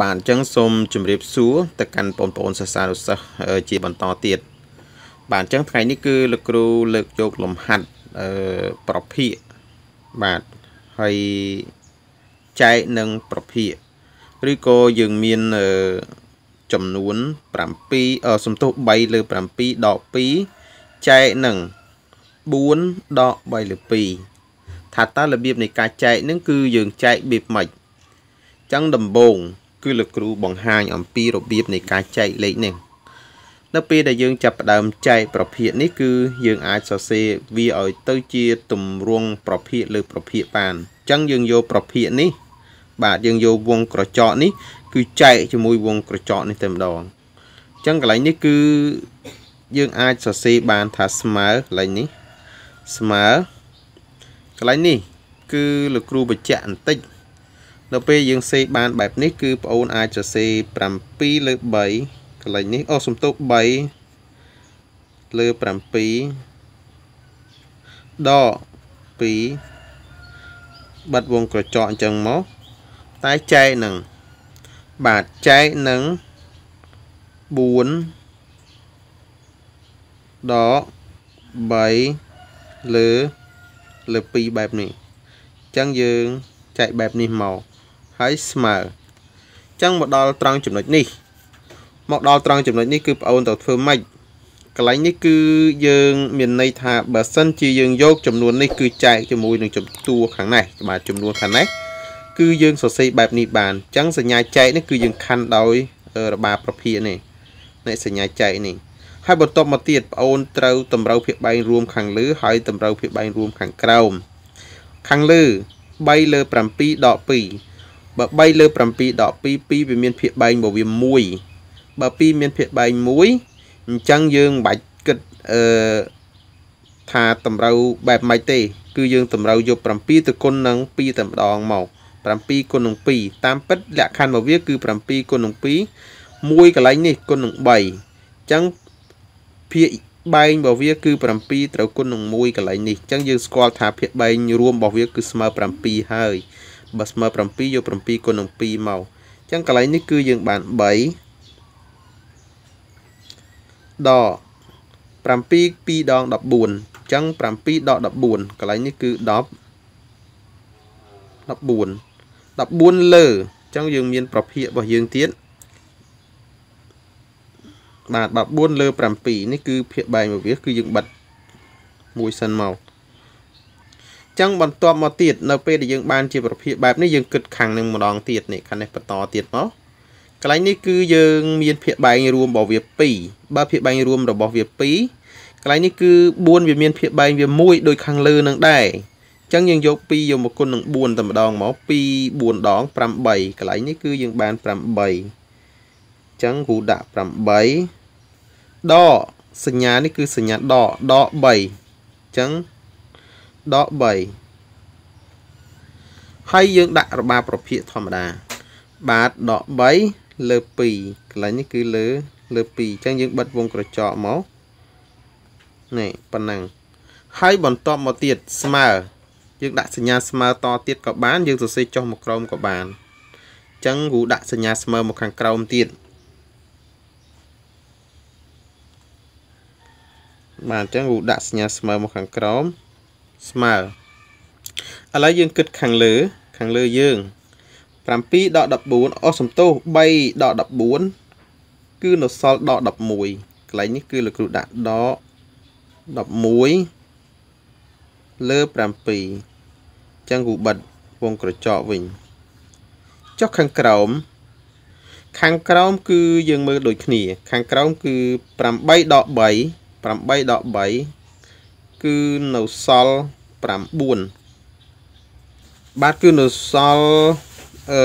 បាទអញ្ចឹងសូមជម្រាបសួរទៅកាន់បងប្អូនសិស្សានុសិស្សជាបន្តទៀតបាទអញ្ចឹងថ្ងៃនេះគឺលោកគ្រូលើកយកលំហាត់អឺប្រភាគបាទហើយចែកនឹងប្រភាគឬក៏យើងមានអឺចំនួន7អសំទោស3លើ7ដក2ចែកនឹង4ដក3លើ2ថាតើរបៀបនៃការចែកនឹងគឺយើងចែកបៀបម៉េចចឹងដំបូង គឺលោកគ្រូបង្ហាញអំពីរបៀបនៃការចែកលេខនេះនៅពេលដែលយើងចាប់ផ្ដើមចែកប្រភេទនេះគឺយើងអាចសរសេរវាឲ្យទៅជាទម្រង់ប្រភេទលើប្រភេទបានអញ្ចឹងយើងយកប្រភេទនេះ បាទយើងយកវងក្រចកនេះ គឺចែកជាមួយវងក្រចកនេះតែម្ដងអញ្ចឹងកន្លែងនេះគឺយើងអាចសរសេរបានថាស្មើកន្លែងនេះស្មើកន្លែងនេះ គឺលោកគ្រូបញ្ជាក់បន្តិច ដល់ពេលយើងសេបានបែបនេះគឺបងអូនអាចសរសេរ7លើ3កន្លែងនេះអូសំទុក3លើ7ដក2បិទវងក្រចកអញ្ចឹងមកតែចែកនឹងបាទចែកនឹង4ដក3លើលើ2បែបនេះអញ្ចឹងយើងចែកបែបនេះមក ហើយស្មើអញ្ចឹងមកដល់ត្រង់ចំណុចនេះមកដល់ត្រង់ចំណុចនេះគឺបងអូនត្រូវធ្វើម៉េចកន្លែងនេះគឺយើងមានន័យថាបើសិនជាយើងយកចំនួននេះគឺចែកជាមួយនឹងចំនួនខាងនេះបាទចំនួនខាងនេះគឺយើងសរសេរបែបនេះបានអញ្ចឹងសញ្ញាចែកនេះគឺយើងខណ្ឌដោយរបាប្រភានេះនេះសញ្ញាចែកនេះហើយបន្ទាប់មកទៀតបងអូនត្រូវតម្រូវភាគបែងរួមខាងលើហើយតម្រូវភាគបែងរួមខាងក្រោមខាងលើ3លើ7ដក2 បើ3លើ7ដក2 2វាមានភាគបែងមកវា1បើ2មានភាគបែង1អញ្ចឹងយើងមិនបាច់គិតអឺថាតម្រូវបែបម៉េចទេ គឺយើងតម្រូវយក7ទៅគុណនឹង2តែម្ដងមក7គុណនឹង2តាមពិតលក្ខខណ្ឌរបស់វាគឺ7គុណនឹង2មួយកន្លែងនេះគុណនឹង3អញ្ចឹងភាគបែងរបស់វាគឺ7ត្រូវគុណនឹង1កន្លែងនេះអញ្ចឹងយើងស្គាល់ថាភាគបែងរួមរបស់វាគឺស្មើ7ហើយ បើស្មើ7យក7គុណនឹង2មកអញ្ចឹងកន្លែងនេះគឺយើងបាន3ដក7 2ដង14អញ្ចឹង7ដក14កន្លែងនេះគឺ10 14 14លើអញ្ចឹងយើងមាន ប្រភេទរបស់យើងទៀតបាទ14លើ7នេះគឺភាគបែងមកវាគឺយើងបិទមួយសិនមក ចឹងបន្ទាប់មកទៀតនៅពេលដែលយើងបានជាប្រភេទបែបនេះយើងគិតខាងនឹងម្ដងទៀតនេះខាងនេះបន្តទៀតមកកន្លែងនេះគឺយើងមានភាគបែងរួមរបស់វា2បើភាគបែងរួមរបស់វា2កន្លែងនេះគឺ4វាមានភាគបែងវា1ដូចខាងលើនឹងដែរអញ្ចឹងយើងយក2យកមកគុណនឹង4តែម្ដងមក2 4ដង8កន្លែងនេះគឺយើងបាន8អញ្ចឹងគ្រូដាក់8ដកសញ្ញានេះគឺសញ្ញាដកដក3អញ្ចឹង ដក3ហើយយើងដាក់របាប្រភេទធម្មតា បាទដក3លើ2កន្លែងនេះគឺលើលើ2អញ្ចឹងយើងបិទវងក្រចកមកនេះប៉ុណ្ណឹងហើយបន្ទាប់មកទៀតស្មើយើងដាក់សញ្ញាស្មើតទៀតក៏បានយើងសរសេរចុះមកក្រោមក៏បានអញ្ចឹងគ្រូដាក់សញ្ញាស្មើមកខាងក្រោមទៀតបាទអញ្ចឹងគ្រូដាក់សញ្ញាស្មើមកខាងក្រោម ស្មើឥឡូវយើងគិតខាងលើខាងលើយើង7ដក14អស់សំទោស3ដក14គឺនៅសល់ដក11កន្លែងនេះគឺលោកគ្រូដាក់ដក11លើ7អញ្ចឹងគ្រូបិទវងក្រចកវិញចុះខាងក្រោមខាងក្រោមគឺយើងមើលដូចគ្នា ខាងក្រោមគឺ8ដក3 8ដក3 គឺនៅសល់9បាទគឺនៅសល់អឺ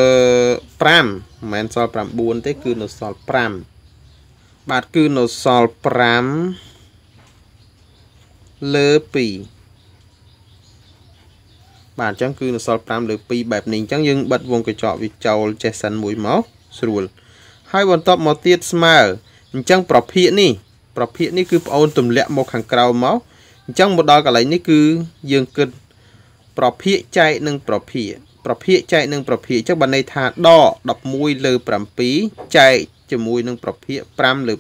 5មិនមែនសល់9ទេគឺនៅសល់5បាទគឺនៅសល់5លើ2បាទអញ្ចឹងគឺនៅសល់5លើ2បែបនេះអញ្ចឹងយើងបិទវងកញ្ចក់វាចូលចេះសិនមួយមកស្រួលហើយបន្ទាប់មកទៀតស្មើអញ្ចឹងប្រភេទនេះប្រភេទនេះគឺប្អូនទម្លាក់មកខាងក្រៅមក អញ្ចឹងមកដល់កន្លែងនេះគឺយើងគិតប្រភេទចែកនឹងប្រភេទប្រភាគចែកនឹងប្រភាគអញ្ចឹងបានន័យថាដក11លើ7ចែកជាមួយនឹងប្រភាគ5លើ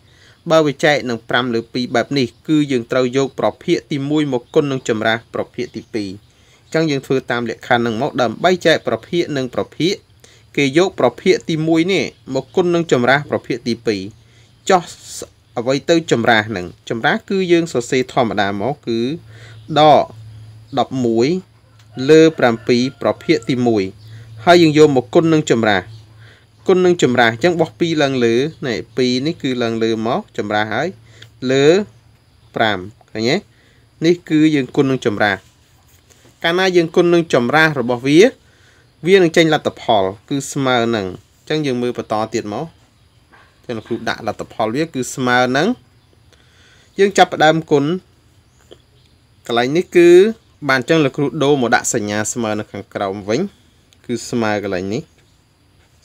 2បើវាចែកនឹង5លើ2បែបនេះគឺយើងត្រូវយកប្រភាគទី1មកគុណនឹងចម្រាស់ប្រភាគទី2អញ្ចឹងយើងធ្វើតាមលក្ខខណ្ឌនឹងមកដើម្បីចែកប្រភាគនិងប្រភាគគេយកប្រភាគទី1នេះមកគុណនឹងចម្រាស់ប្រភាគទី2ចោះ អ្វីទៅចម្រាស់នឹងចម្រាស់គឺយើងសរសេរធម្មតាមកគឺដក11លើ7ប្រភាគទី1ហើយយើងយកមកគុណនឹងចម្រាស់គុណនឹងចម្រាស់អញ្ចឹងបោះ2ឡើងលើនេះ2នេះគឺឡើងលើមកចម្រាស់ហើយលើ5ឃើញទេនេះគឺយើងគុណនឹងចម្រាស់កាលណាយើងគុណនឹងចម្រាស់របស់វា វានឹងចេញលទ្ធផល គឺស្មើនឹងអញ្ចឹងយើងមើលបន្តទៀតមក ចឹងលោកគ្រូដាក់លទ្ធផលវាគឺស្មើនឹងយើងចាប់ផ្ដើមគុណកន្លែងនេះគឺ បានអញ្ចឹងលោកគ្រូដូរមកដាក់សញ្ញាស្មើនៅខាងក្រោមវិញ គឺស្មើកន្លែងនេះ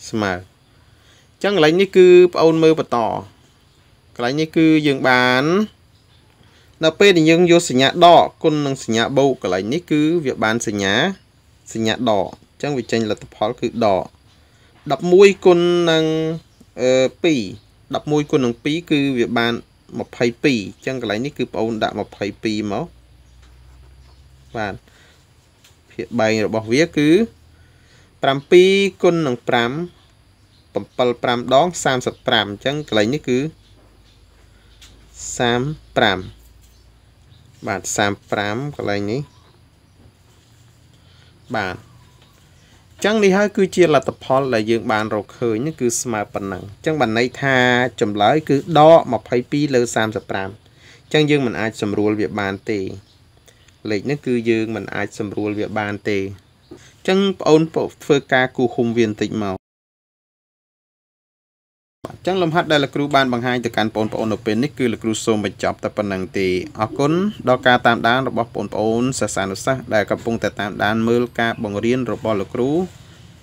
ស្មើអញ្ចឹងកន្លែងនេះគឺបងអូនមើលបន្តកន្លែងនេះគឺយើងបានដល់ពេលដែលយើងយកសញ្ញាដកគុណនឹងសញ្ញាបូកកន្លែងនេះគឺវាបានសញ្ញាសញ្ញាដកអញ្ចឹងវាចេញលទ្ធផលគឺដក11គុណនឹង អឺ2 11គុណនឹង2គឺវាបាន22អញ្ចឹងកន្លែងនេះគឺបងអូនដាក់22មកបាទភាគបែងរបស់វាគឺ7គុណនឹង5 7 5ដង35អញ្ចឹងកន្លែងនេះគឺ35បាទ35កន្លែងនេះបាទ ចឹងនេះហើយគឺជាលទ្ធផលដែលយើងបានរកឃើញនេះគឺស្មើប៉ុណ្ណឹងចឹងបានន័យថាចម្លើយគឺដក22លើ35ចឹងយើងមិនអាចសម្រួលវាបានទេលេខនេះគឺយើងមិនអាចសម្រួលវាបានទេចឹងបងអូនធ្វើការគូឃុំវាបន្តិចមក ចឹងលំហាត់ដែលលោកគ្រូបានបង្ហាញទៅកាន់បងប្អូននៅពេលនេះគឺលោកគ្រូសូមបញ្ចប់តែប៉ុណ្្នឹងទេអរគុណដល់ការតាមដានរបស់បងប្អូនសិស្សានុសិស្សដែលកំពុងតែតាមដានមើលការបង្រៀនរបស់លោកគ្រូ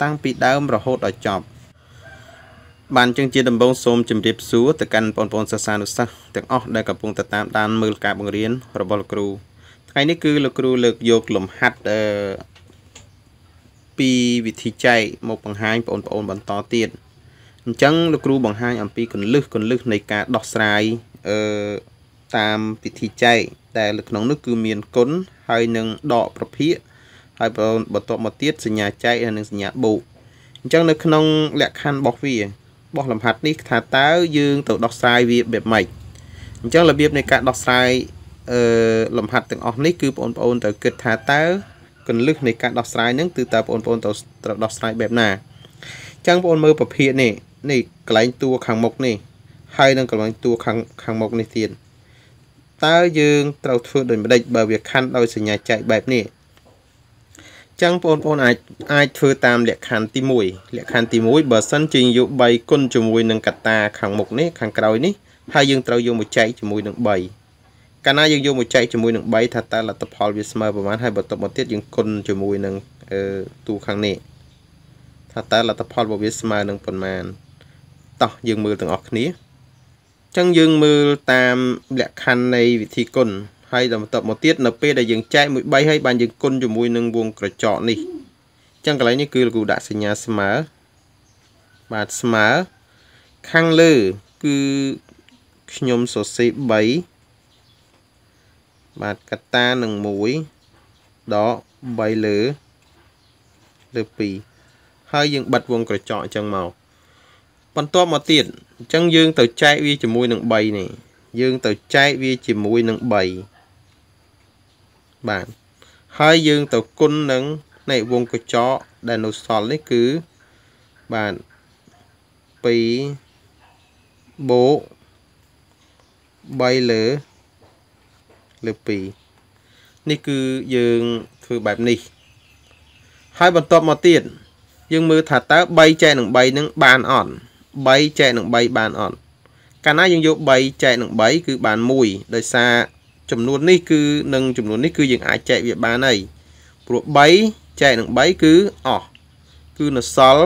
តាំងពីដើមរហូតដល់ចប់បានចឹងជាដំបូងសូមជម្រាបសួរទៅកាន់បងប្អូនសិស្សានុសិស្សទាំងអស់ដែលកំពុងតែតាមដានមើលការបង្រៀនរបស់លោកគ្រូថ្ងៃនេះគឺលោកគ្រូលើកយកលំហាត់អឺពីវិធីចែកមកបង្ហាញបងប្អូនបន្តទៀត អញ្ចឹងលោកគ្រូបង្ហាញអំពីកលឹះកលឹះនៃការដោះស្រាយអឺតាមពិធីចែកដែលនៅក្នុងនោះគឺមានគុណហើយនឹងដកប្រភេទហើយបន្ទាប់មកទៀតសញ្ញាចែកហើយនឹងសញ្ញាបូកអញ្ចឹងនៅក្នុងលក្ខខណ្ឌរបស់វាបោះលំហាត់នេះថាតើយើងទៅដោះស្រាយវាបែបម៉េចអញ្ចឹងរបៀបនៃការដោះស្រាយអឺលំហាត់ទាំងអស់នេះគឺបងប្អូនត្រូវគិតថាតើកលឹះនៃការដោះស្រាយហ្នឹងគឺតើបងប្អូនត្រូវដោះស្រាយបែបណាអញ្ចឹងបងប្អូនមើលប្រភេទនេះ នេះកន្លែងតួខាងមុខនេះហើយនឹងកន្លែងតួខាងខាងមុខនេះទៀតតើយើងត្រូវធ្វើដូចម្ដេចបើវាខណ្ឌដោយសញ្ញាចែកបែបនេះចឹងបងប្អូនអាចអាចធ្វើតាមលក្ខខណ្ឌទី1លក្ខខណ្ឌទី1បើសិនជាយក3គុណជាមួយនឹងកតាខាងមុខនេះខាងក្រោយនេះហើយយើងត្រូវយកមកចែកជាមួយនឹង3កាលណាយើងយកមកចែកជាមួយនឹង3ថាតើលទ្ធផលវាស្មើប្រមាណហើយបន្ទាប់មកទៀតយើងគុណជាមួយនឹងអឺតួខាងនេះថាតើលទ្ធផលរបស់វាស្មើនឹងប៉ុន្មាន តោះយើងមើលទាំងអស់គ្នាអញ្ចឹងយើងមើលតាមលក្ខខណ្ឌនៃវិធីគុណហើយដល់បន្ទាប់មកទៀតនៅពេលដែលយើងចែកមួយ3ហើយបានយើងគុណជាមួយនឹងវងក្រចកនេះអញ្ចឹងកន្លែងនេះគឺលោកគ្រូដាក់សញ្ញាស្មើបាទស្មើខាងលើគឺខ្ញុំសរសេរ3បាទកតានឹង1ដក3លើលើ2ហើយយើងបិទវងក្រចកអញ្ចឹងមក បន្ទាប់មកទៀតអញ្ចឹងយើងទៅចែកវាជាមួយនឹង3នេះយើងទៅចែកវាជាមួយនឹង3បាទហើយយើងទៅគុណនឹងនៃវងកញ្ចក់ដែលនៅសល់នេះគឺបាទ2បូក3លើលើ2នេះគឺយើងធ្វើបែបនេះហើយបន្ទាប់មកទៀតយើងមើលថាតើ3ចែកនឹង3នឹងបានអត់ 3ចែកនឹង3បានអត់កាលណាយើងយក3ចែកនឹង3គឺបាន1ដោយសារចំនួននេះគឺនឹងចំនួននេះគឺយើងអាចចែកវាបានហើយព្រោះ3ចែកនឹង3គឺអស់គឺនៅសល់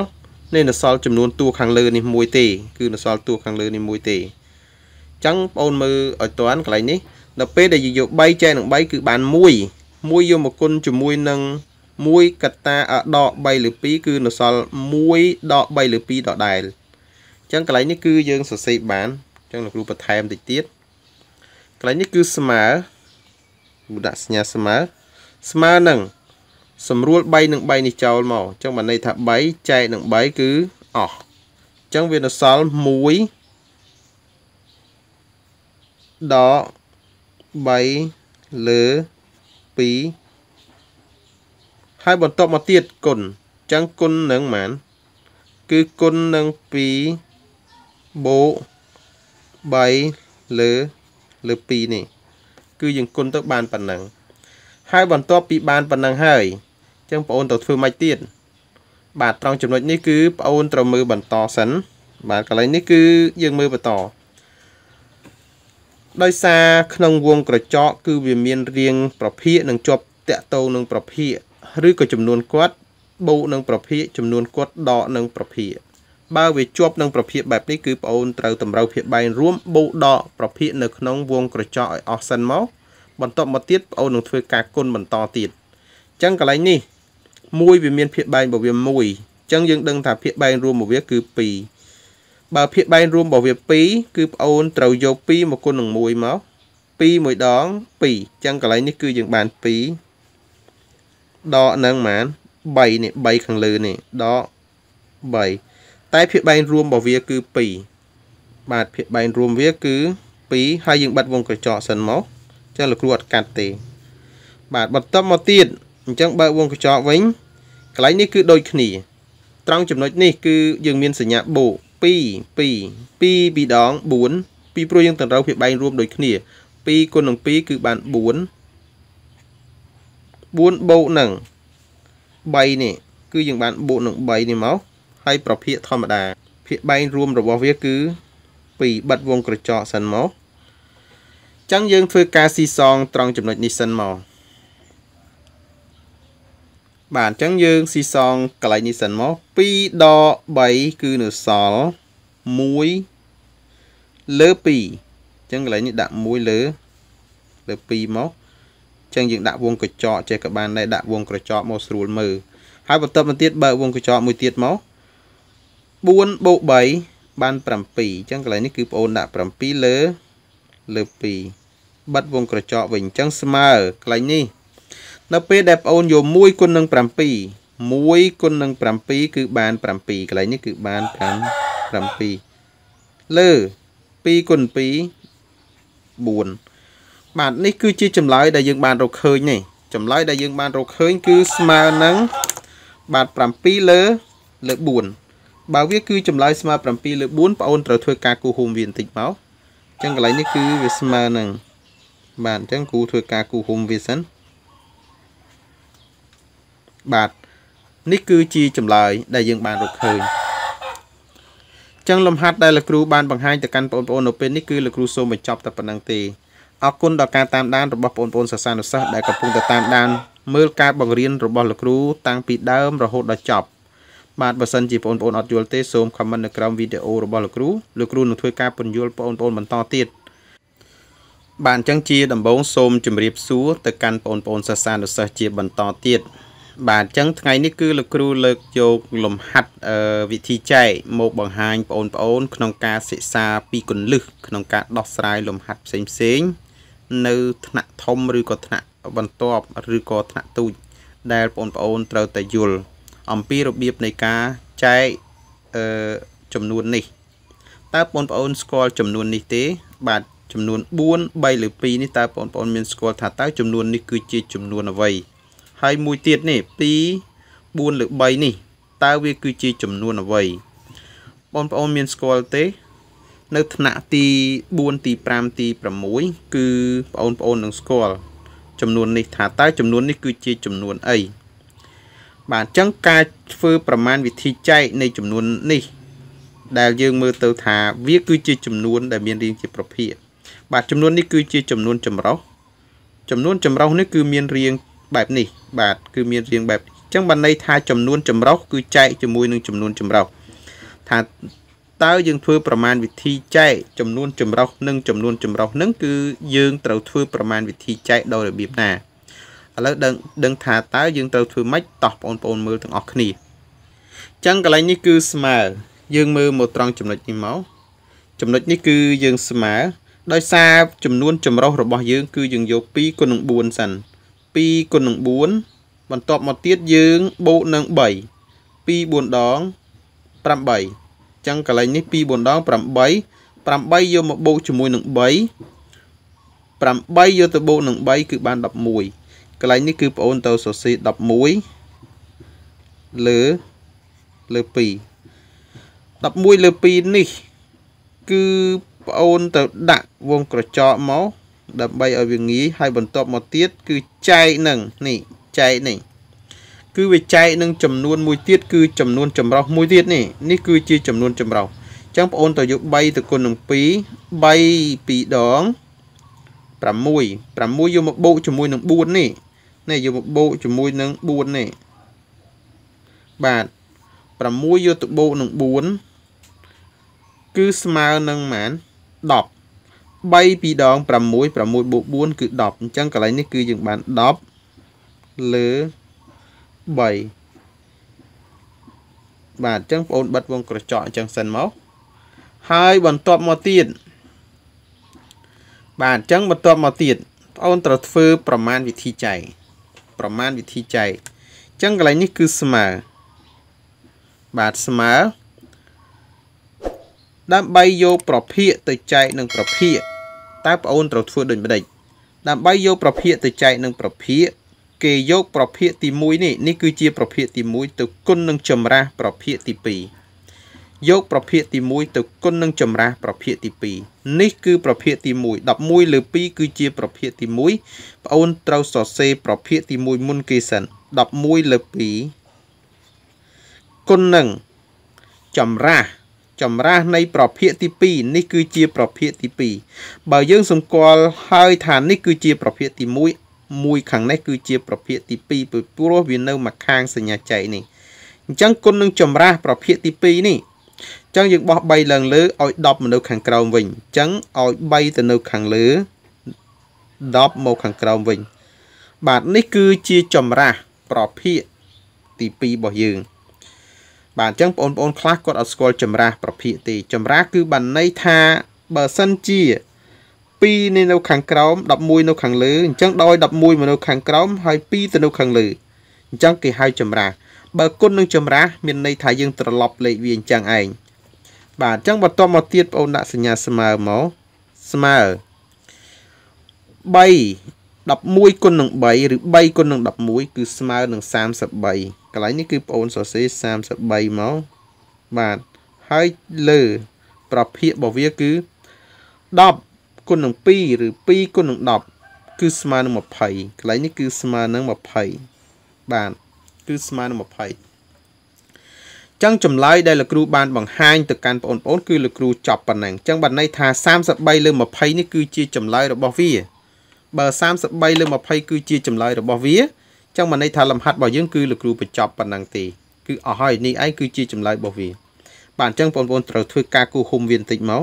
នេះនៅសល់ចំនួនតួខាងលើនេះមួយទេ គឺនៅសល់តួខាងលើនេះមួយទេអញ្ចឹងបងអូនមើលឲ្យតាន់កន្លែងនេះដល់ពេលដែលយើងយក3ចែកនឹង3គឺបាន1 1យកមកគុណជាមួយនឹង1កតាដក3លើ2គឺនៅសល់1ដក3លើ2ដដែលអញ្ចឹងកន្លែងនេះគឺយើងសរសេរបានអញ្ចឹងលោកគ្រូបន្ថែមតិចទៀតកន្លែងនេះគឺស្មើគ្រូដាក់សញ្ញាស្មើស្មើនឹងសម្រួល3និង3នេះចោលមកអញ្ចឹងបានន័យថា3ចែកនឹង3គឺអស់អញ្ចឹងវានៅសល់1ដក3លើ2ហើយបន្ទាប់មកទៀតគុណអញ្ចឹងគុណនឹងប៉ុន្មានគឺគុណនឹង2 បូក3លើលើ2នេះគឺយើងគុណទៅបានប៉ុណ្ណឹងហើយបន្ទាប់ពីបានប៉ុណ្ណឹងហើយអញ្ចឹងបងអូនទៅធ្វើម៉េចទៀតបាទត្រង់ចំណុចនេះគឺបងអូនត្រូវមើលបន្តសិនបាទកន្លែងនេះគឺយើងមើលបន្តដោយសារក្នុងវងក្រចក គឺវាមានរាងប្រភាគនិងជាប់តាក់ទងនឹងប្រភាគឬក៏ចំនួនគាត់បូកនឹងប្រភាគចំនួនគាត់ដកនឹងប្រភាគ បើវាជាប់នឹងប្រភាគបែបនេះគឺបងអូនត្រូវតម្រូវភាគបែងរួមបូកដកប្រភាគនៅក្នុងវងក្រចកឲ្យអស់សិនមកបន្ទាប់មកទៀតបងអូននឹងធ្វើការគុណបន្តទៀតអញ្ចឹងកន្លែងនេះមួយវាមានភាគបែងរបស់វា1អញ្ចឹងយើងដឹងថាភាគបែងរួមរបស់វាគឺ2បើភាគបែងរួមរបស់វា2គឺបងអូនត្រូវយក2មកគុណនឹង1មក2មួយដង2អញ្ចឹងកន្លែងនេះគឺយើងបាន2ដកនឹងប៉ុន្មាន3នេះ3ខាងលើនេះដក3 តែភាគបែងរួមរបស់វាគឺ2បាទភាគបែងរួមវាគឺ2ហើយយើងបិទវងកញ្ចក់សិនមកអញ្ចឹងលោកគ្រូអត់កាត់ទេ បាទបន្ទាប់មកទៀតអញ្ចឹងបើកវងកញ្ចក់វិញកន្លែងនេះគឺដូចគ្នា ត្រង់ចំណុចនេះគឺយើងមានសញ្ញាបូក2 2 2ពីរដង4ពីព្រោះយើងតម្រូវភាគបែងរួមដូចគ្នា2គុណនឹង2គឺបាន4 4បូកនឹង3នេះគឺយើងបានបូកនឹង3នេះមក ហើយប្រភាគធម្មតាភាគបែងរួមរបស់វាគឺ2បិទវងក្រចកសិនមកចឹងយើងធ្វើការស៊ីសងត្រង់ចំណុចនេះសិនមកបាទអញ្ចឹងយើងស៊ីសងកន្លែងនេះសិនមក2ដក3គឺនៅសល់1លើ2អញ្ចឹងកន្លែងនេះដាក់1លើលើ2មកចឹងយើងដាក់វងកញ្ចក់ចេះក៏បានដែរដាក់វងក្រចកមកស្រួលមើលហើយបន្ទាប់មកទៀតបើកវងកញ្ចក់មួយទៀតមក 4បូក3បាន7អញ្ចឹងកន្លែងនេះគឺបងអូនដាក់7លើលើ2បិទវងក្រចកវិញអញ្ចឹងស្មើកន្លែងនេះ នៅពេលដែលបងអូនយក1គុណនឹង7 1គុណនឹង7គឺបាន7កន្លែងនេះគឺបាន5 7លើ2គុណ2 4បាទនេះគឺជាចម្លើយដែលយើងបានរកឃើញនេះចម្លើយដែលយើងបានរកឃើញគឺស្មើនឹងបាទ7លើលើ4 បើវាគឺចម្លើយស្មើ7លើ4បងអូនត្រូវធ្វើការគូហុំវាបន្តិចមកអញ្ចឹងកន្លែងនេះគឺវាស្មើនឹងបាទអញ្ចឹងគូធ្វើការគូហុំវាសិនបាទនេះគឺជាចម្លើយដែលយើងបានរកឃើញចឹងលំហាត់ដែលលោកគ្រូបានបង្ហាញទៅកាន់បងប្អូននៅពេលនេះគឺលោកគ្រូសូមបញ្ចប់តែប៉ុណ្្នឹងទេអរគុណដល់ការតាមដានរបស់បងប្អូនសិស្សានុសិស្សដែលកំពុងតែតាមដានមើលការបង្រៀនរបស់លោកគ្រូតាំងពីដើមរហូតដល់ចប់ បាទបើសិនជាបងប្អូនអត់យល់ទេសូម comment នៅក្រោមវីដេអូរបស់លោកគ្រូលោកគ្រូនឹងធ្វើការពន្យល់បងប្អូនបន្តទៀតបាទអញ្ចឹងជាដំបូងសូមជម្រាបសួរទៅកាន់បងប្អូនសិស្សានុសិស្សជាបន្តទៀតបាទអញ្ចឹងថ្ងៃនេះគឺលោកគ្រូលើកយក លំហាត់វិធីចែកមកបង្ហាញបងប្អូន ក្នុងការសិក្សាពីគន្លឹះក្នុងការដោះស្រាយលំហាត់ផ្សេងៗនៅថ្នាក់ធំឬក៏ថ្នាក់បន្ទាប់ឬក៏ថ្នាក់ទូចដែលបងប្អូនត្រូវតែយល់ អំពីរបៀបនៃការចែកអឺចំនួននេះតើបងប្អូនស្គាល់ចំនួននេះទេ បាទចំនួន4 3ឬ2នេះតើបងប្អូនមានស្គាល់ថាតើចំនួននេះគឺជាចំនួនអ្វីហើយមួយទៀតនេះ2 4ឬ3នេះតើវាគឺជាចំនួនអ្វីបងប្អូនមានស្គាល់ទេ នៅថ្នាក់ទី4ទី5ទី6គឺបងប្អូននឹងស្គាល់ចំនួននេះថាតើចំនួននេះគឺជាចំនួនអី បាទអញ្ចឹងការធ្វើប្រមាណវិធីចែកនៃចំនួននេះ ដែលយើងមើលទៅថាវាគឺជាចំនួនដែលមានរាងជាប្រភេទបាទចំនួននេះគឺជាចំនួនចម្រុះចំនួនចម្រុះនេះគឺមានរាងបែបនេះ បាទគឺមានរាងបែបអញ្ចឹងបានន័យថាចំនួនចម្រុះគឺចែកជាមួយនឹងចំនួនចម្រុះថាតើយើងធ្វើប្រមាណវិធីចែកចំនួនចម្រុះនិងចំនួនចម្រុះនឹងគឺយើងត្រូវធ្វើប្រមាណវិធីចែកដោយរបៀបណា ឥឡូវដឹងដឹងថាតើយើងត្រូវធ្វើម៉េចតោះបងប្អូនមើលទាំងអស់គ្នាអញ្ចឹងកន្លែងនេះគឺស្មើយើងមើលមកត្រង់ចំណុចនេះមកចំណុចនេះគឺយើងស្មើដោយសារចំនួនចម្រុះរបស់យើងគឺយើងយក2គុណនឹង4សិន2គុណនឹង4បន្ទាប់មកទៀតយើងបូកនឹង3 2 4ដង8អញ្ចឹងកន្លែងនេះ2 4ដង8 8យកមកបូកជាមួយនឹង3 8យកទៅបូកនឹង3គឺបាន11 កន្លែងនេះគឺបងអូនទៅសរសេរ11លើលើ2 11លើ2នេះ គឺប្អូនទៅដាក់វងក្រចកមកដើម្បីឲ្យវាងាយហើយបន្ទាប់មកទៀតគឺចែកនឹងនេះចែកនេះគឺវាចែកនឹងចំនួនមួយទៀតគឺចំនួនចម្រុះមួយទៀតនេះនេះគឺជាចំនួនចម្រុះអញ្ចឹងបងអូនទៅយក3ទៅគុណនឹង2 3 2ដង6 6យកមកបូកជាមួយនឹង4នេះ នេះយកមកបូកជាមួយនឹង4នេះបាទ6យកទៅបូកនឹង4គឺស្មើនឹងប៉ុន្មាន10 3ពីរដង6 6បូក4គឺ10អញ្ចឹងកន្លែងនេះគឺយើងបាន10លើ3បាទអញ្ចឹងបងអូនបិទវងក្រចកអញ្ចឹងសិនមកហើយបន្ទាប់មកទៀតបាទអញ្ចឹងបន្ទាប់មកទៀតបងអូនត្រូវធ្វើប្រមាណវិធីចែក ប្រមាណវិធីចែកអញ្ចឹងកន្លែងនេះគឺស្មើបាទស្មើដើម្បីយកប្រភាគទៅចែកនឹងប្រភាគតើបងអូនត្រូវធ្វើដូចម្ដេចដើម្បីយកប្រភាគទៅចែកនឹងប្រភាគគេយកប្រភាគទី1នេះនេះគឺជាប្រភាគទី1ទៅគុណនឹងចម្រាស់ប្រភាគទី2យកប្រភាគទី1ទៅគុណនឹងចម្រាស់ប្រភាគទី2 នេះគឺប្រភាគទី1 11លើ2គឺជាប្រភាគទី1បងអូនត្រូវសរសេរប្រភាគទី1មុនគេសិន11លើ2គុណនឹងចម្រាស់ចម្រាស់នៃប្រភេទទី2នេះគឺជាប្រភេទទី2បើយើងសម្គាល់ហើយថានេះគឺជាប្រភេទទី1មួយខាងនេះគឺជាប្រភេទទី2ពីព្រោះវានៅម្ខាងសញ្ញាចែកនេះអញ្ចឹងគុណនឹងចម្រាស់ប្រភេទទី2នេះ អញ្ចឹងយើងបោះ3ឡើងលើឲ្យ10មកនៅខាងក្រោមវិញអញ្ចឹងឲ្យ3ទៅនៅខាងលើ10មកខាងក្រោមវិញ បាទនេះគឺជាចម្រាស់ប្រភេទទី2របស់យើង បាទអញ្ចឹងបងប្អូនខ្លះគាត់អត់ស្គាល់ចម្រាស់ប្រភេទទេចម្រាស់គឺបានន័យថាបើសិនជា2នៅខាងក្រោម11នៅខាងលើអញ្ចឹងដោយ11មកនៅខាងក្រោមហើយ2ទៅនៅខាងលើអញ្ចឹងគេហៅចម្រាស់បើគុណនឹងចម្រាស់មានន័យថាយើងត្រឡប់លេខវាអញ្ចឹងឯង បាទអញ្ចឹងបន្ទាប់មកទៀតបងអូនដាក់សញ្ញាស្មើមកស្មើ3 11គុណនឹង3ឬ3គុណនឹង11គឺស្មើនឹង33កន្លែងនេះគឺបងអូនសរសេរ33មកបាទហើយលើប្រភាគរបស់វាគឺ10គុណនឹង2ឬ2គុណនឹង10គឺស្មើនឹង20កន្លែងនេះគឺស្មើនឹង20បាទគឺស្មើនឹង20 ចឹងចម្លើយដែលលោកគ្រូបានបង្ហាញទៅកាន់បងប្អូនគឺលោកគ្រូចប់ប៉ុណ្ណឹងចឹងបានន័យថា33លើ20នេះគឺជាចម្លើយរបស់វាបើ33លើ20គឺជាចម្លើយរបស់វាចឹងមកន័យថាលំហាត់របស់យើងគឺលោកគ្រូបញ្ចប់ប៉ុណ្ណឹងទេគឺអស់ហើយនេះឯងគឺជាចម្លើយរបស់វា បាទអញ្ចឹងបងប្អូនត្រូវធ្វើការគូហុំវាបន្តិចមក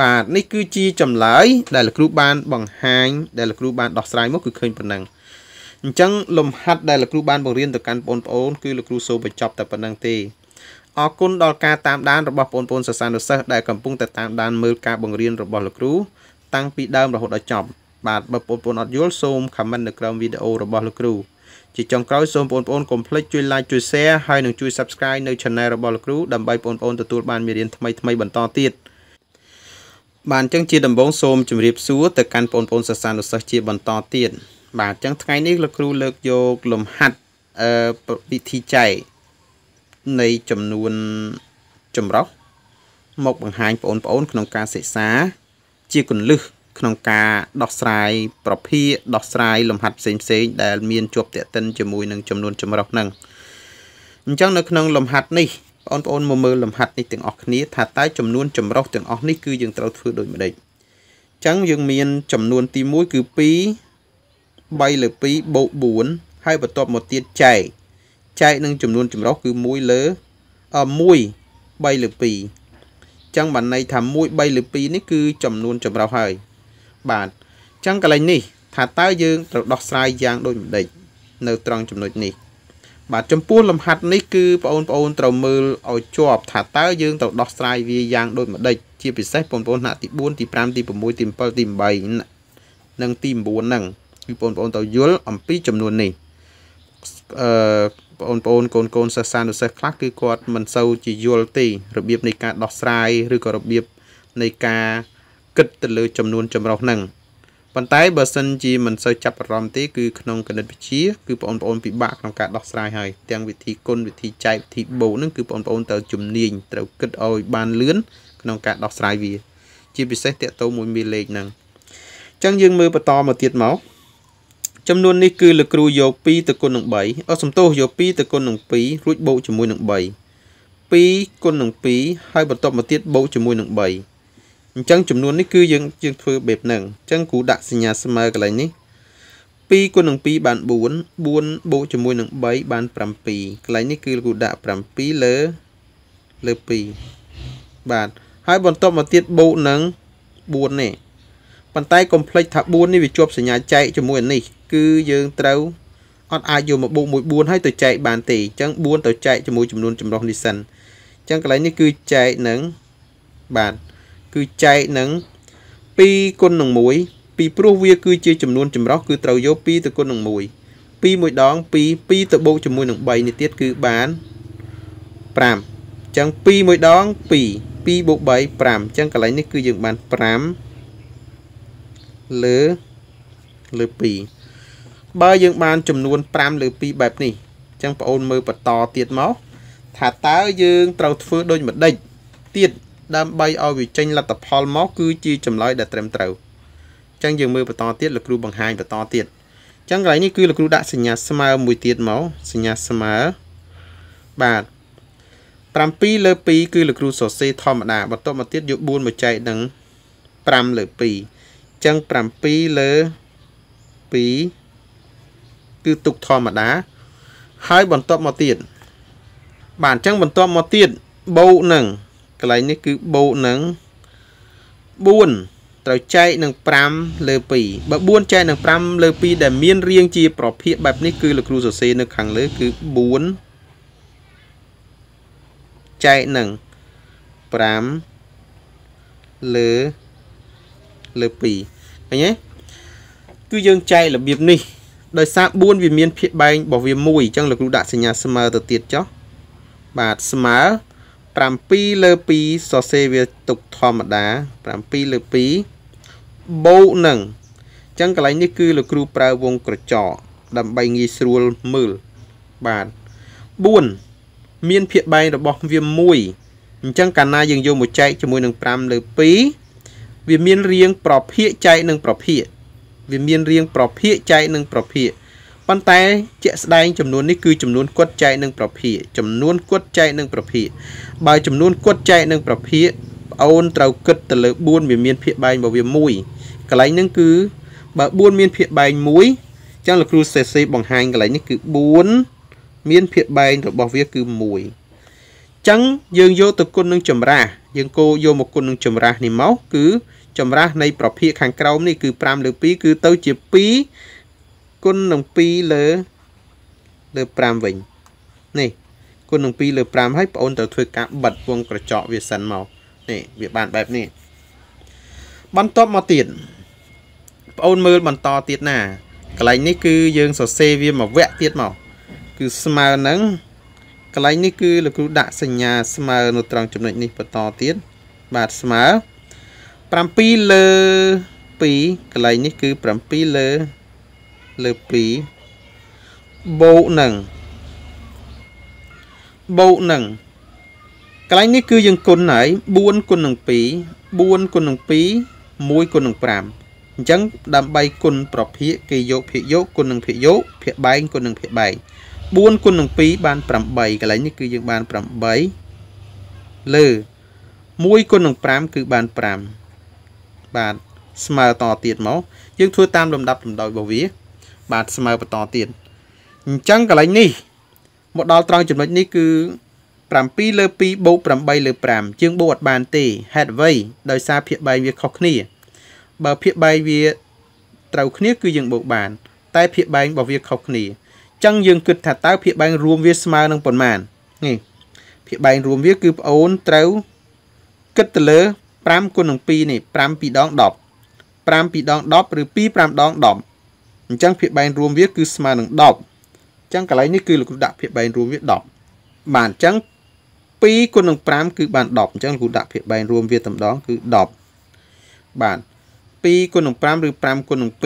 បាទនេះគឺជាចម្លើយដែលលោកគ្រូបានបង្ហាញដែលលោកគ្រូបានដោះស្រាយមកគឺឃើញប៉ុណ្ណឹង អញ្ចឹងលំហាត់ដែលលោកគ្រូបានបង្រៀនទៅកាន់បងប្អូនគឺលោកគ្រូសូមបញ្ចប់តែប៉ុណ្ណឹងទេអរគុណដល់ការតាមដានរបស់បងប្អូនសិស្សានុសិស្សដែលកំពុងតែតាមដានមើលការបង្រៀនរបស់លោកគ្រូតាំងពីដើមរហូតដល់ចប់បាទបើបងប្អូនអត់យល់សូម comment នៅក្រោមវីដេអូរបស់លោកគ្រូជាចុងក្រោយសូមបងប្អូនកុំភ្លេចជួយ like ជួយ share ហើយនិងជួយ subscribe នៅ channel របស់លោកគ្រូដើម្បីបងប្អូនទទួលបានមេរៀនថ្មីថ្មីបន្តទៀតបាទអញ្ចឹងជាដំបូងសូមជម្រាបសួរទៅកាន់បងប្អូនសិស្សានុសិស្សជាបន្តទៀត បាទអញ្ចឹងថ្ងៃនេះលោកគ្រូលើកយកលំហាត់អឺវិធីចែកនៃចំនួនចម្រុះមកបង្ហាញបងប្អូនក្នុងការសិក្សាជាគន្លឹះក្នុងការដោះស្រាយប្រភាដោះស្រាយលំហាត់ផ្សេងផ្សេងដែលមានជាប់តាក់ទិនជាមួយនឹងចំនួនចម្រុះហ្នឹងអញ្ចឹងនៅក្នុងលំហាត់នេះបងប្អូនមកមើលលំហាត់នេះទាំងអស់គ្នាថាតើចំនួនចម្រុះទាំងអស់នេះគឺយើងត្រូវធ្វើដូចម្ដេចអញ្ចឹងយើងមានចំនួនទី1គឺ2 3លើ2បូក4ហើយបន្ទាប់មកទៀតចែកចែកនឹងចំនួនចម្រុះគឺ1លើ1 3លើ2ចឹងបានន័យថា1 3លើ2នេះគឺចំនួនចម្រុះហើយ បាទចឹងកន្លែងនេះ ថាតើយើងត្រូវដោះស្រាយយ៉ាងដូចម្ដេចនៅត្រង់ចំណុចនេះ បាទចំពោះលំហាត់នេះគឺបងប្អូនត្រូវមើលឲ្យជាប់ថាតើយើងត្រូវដោះស្រាយវាយ៉ាងដូចម្ដេចជាពិសេសបងប្អូនថ្នាក់ទី4ទី5ទី6ទី7ទី8និងទី9ហ្នឹង គឺបងប្អូនត្រូវយល់អំពីចំនួននេះអឺបងប្អូនកូនកូនសិស្សានុសិស្សខ្លះគឺគាត់មិនសូវជាយល់ទេរបៀបនៃការដោះស្រាយឬក៏របៀបនៃការគិតទៅលើចំនួនចម្រុះហ្នឹងប៉ុន្តែបើសិនជាមិនសូវចាប់អារម្មណ៍ទេគឺក្នុងគណិតវិទ្យាគឺបងប្អូនពិបាកក្នុងការដោះស្រាយហើយទាំងវិធីគុណវិធីចែកវិធីបូកហ្នឹងគឺបងប្អូនត្រូវជំនាញត្រូវគិតឲ្យបានលឿនក្នុងការដោះស្រាយវា ជាពិសេសតកតោមួយមេលេខហ្នឹងអញ្ចឹងយើងមើលបន្តមកទៀតមក ចំនួននេះគឺលោកគ្រូយក2ទៅគុណនឹង3អត់សំទោសយក2ទៅគុណនឹង2រួចបូកជាមួយនឹង3 2គុណនឹង2ហើយបន្ទាប់មកទៀតបូកជាមួយនឹង3អញ្ចឹងចំនួននេះគឺយើងយើងធ្វើបែបហ្នឹងអញ្ចឹងគ្រូដាក់សញ្ញាស្មើកន្លែងនេះ2គុណនឹង2បាន4 4បូកជាមួយនឹង3បាន7កន្លែងនេះគឺគ្រូដាក់7លើលើ2បាទហើយបន្ទាប់មកទៀតបូកនឹង4នេះប៉ុន្តែកុំភ្លេចថា4នេះវាជាប់សញ្ញាចែកជាមួយនេះ គឺយើងត្រូវអត់អាចយកមកបូកមួយ4ហើយទៅចែកបានទេអញ្ចឹង4ទៅចែកជាមួយចំនួនចម្រុះនេះសិនអញ្ចឹងកន្លែងនេះគឺចែកនឹងបាទគឺចែកនឹង2គុណនឹង1ពីព្រោះវាគឺជាចំនួនចម្រុះគឺត្រូវយក2ទៅគុណនឹង1 2មួយដង2 2ទៅបូកជាមួយនឹង3នេះទៀតគឺបាន5អញ្ចឹង2មួយដង2 2បូក3 5អញ្ចឹងកន្លែងនេះគឺយើងបាន5លើលើ2 បើយើងបានចំនួន5លើ2បែបនេះអញ្ចឹងបងអូនមើលបន្តទៀតមកថាតើយើងត្រូវធ្វើដូចម្ដេចទៀតដើម្បីឲ្យវាចេញលទ្ធផលមកគឺជាចម្លើយដែលត្រឹមត្រូវអញ្ចឹងយើងមើលបន្តទៀតលោកគ្រូបង្ហាញបន្តទៀតអញ្ចឹងកន្លែងនេះគឺលោកគ្រូដាក់សញ្ញាស្មើមួយទៀតមកសញ្ញាស្មើបាទ7លើ2គឺលោកគ្រូសរសេរធម្មតាបន្ទាប់មកទៀតយក4មកចែកនឹង5លើ2អញ្ចឹង7លើ2 គឺទុកធម្មតាហើយបន្ទាប់មកទៀតបាទអញ្ចឹងបន្ទាប់មកទៀតបូកនឹងកន្លែងនេះគឺបូកនឹង4ត្រូវចែកនឹង5លើ2បើ4ចែកនឹង5លើ2ដែលមានរាងជា ប្រភេទបែបនេះគឺលោកគ្រូសរសេរនៅខាងលើគឺ4ចែកនឹង5លើលើ2ឃើញទេគឺយើងចែករបៀបនេះ ដោយសារ4វាមានភាគបែងរបស់វា1អញ្ចឹងលោកគ្រូដាក់សញ្ញាស្មើទៅទៀតចុះបាទស្មើ7លើ2សរសេរវាទុកធម្មតា7លើ2បូកនឹងអញ្ចឹងកន្លែងនេះគឺលោកគ្រូប្រើវងក្រចកដើម្បីងាយស្រួលមើលបាទ4មានភាគបែងរបស់វា1អញ្ចឹងកាលណាយើងយកមកចែកជាមួយនឹង5លើ2វាមានរាងប្រភាគចែកនឹងប្រភាគ វាមានរាងប្រភាគចែកនឹងប្រភាគប៉ុន្តែជាក់ស្ដែងចំនួននេះគឺចំនួនគាត់ចែកនឹងប្រភាគចំនួនគាត់ចែកនឹងប្រភាគបើចំនួនគាត់ចែកនឹងប្រភាគប្អូនត្រូវគិតទៅលើ4វាមានភាគបែងរបស់វា1កន្លែងហ្នឹងគឺបើ4មានភាគបែង1អញ្ចឹងលោកគ្រូសេសេបង្ហាញកន្លែងនេះគឺ4មានភាគបែងរបស់វាគឺ1អញ្ចឹងយើងយកទៅគុណនឹងចម្រាស់យើងគោយកមកគុណនឹងចម្រាស់នេះមកគឺ ចម្រាស់នៃប្រភាគខាងក្រោមនេះគឺ5លើ2គឺទៅជា2គុណនឹង2លើលើ5វិញនេះគុណនឹង2លើ5ហើយបងអូនត្រូវធ្វើការបិទវងក្រចកវាសិនមកនេះវាបានបែបនេះបន្ទាប់មកទៀតបងអូនមើលបន្តទៀតណាកន្លែងនេះគឺយើងសរសេរវាមកវគ្គទៀតមកគឺស្មើនឹងកន្លែងនេះគឺលោកគ្រូដាក់សញ្ញាស្មើនៅត្រង់ចំណុចនេះបន្តទៀតបាទស្មើ 7លើ2កន្លែងនេះគឺ7លើលើ2បូកនឹងបូកនឹងកន្លែងនេះគឺយើងគុណហើយ4គុណនឹង2 4គុណនឹង2 1គុណនឹង5អញ្ចឹងដើម្បីគុណប្រភាគគេយកភាគយកគុណនឹងភាគយកភាគបែងគុណនឹងភាគបែង4គុណនឹង2បាន8កន្លែងនេះគឺយើងបាន8លើ1គុណនឹង5គឺបាន5 បាទស្មើតទៀតមកយើងធ្វើតាមលំដាប់លំដោយរបស់វា បាទស្មើបន្តទៀតអញ្ចឹងកន្លែងនេះមកដល់ត្រង់ចំណុចនេះគឺ7លើ2បូក8លើ5ជាងបូកអត់បានទេហេតុអ្វីដោយសារភាគបែងវាខុសគ្នា បើភាគបែងវាត្រូវគ្នាគឺយើងបូកបាន តែភាគបែងរបស់វាខុសគ្នាអញ្ចឹងយើងគិតថាតើភាគបែងរួមវាស្មើនឹងប៉ុន្មាននេះភាគបែងរួមវាគឺប្អូនត្រូវគិតទៅលើ 5គុណនឹង2នេះ5 2ដង10 5 2ដង10ឬ2 5ដង10អញ្ចឹងភាគបែងរួមវាគឺស្មើនឹង10អញ្ចឹងកន្លែងនេះគឺលោកគ្រូដាក់ភាគបែងរួមវា10បាទអញ្ចឹង2គុណនឹង5គឺបាន10អញ្ចឹងលោកគ្រូដាក់ភាគបែងរួមវាតែម្ដងគឺ10បាទ2គុណនឹង5ឬ5គុណនឹង2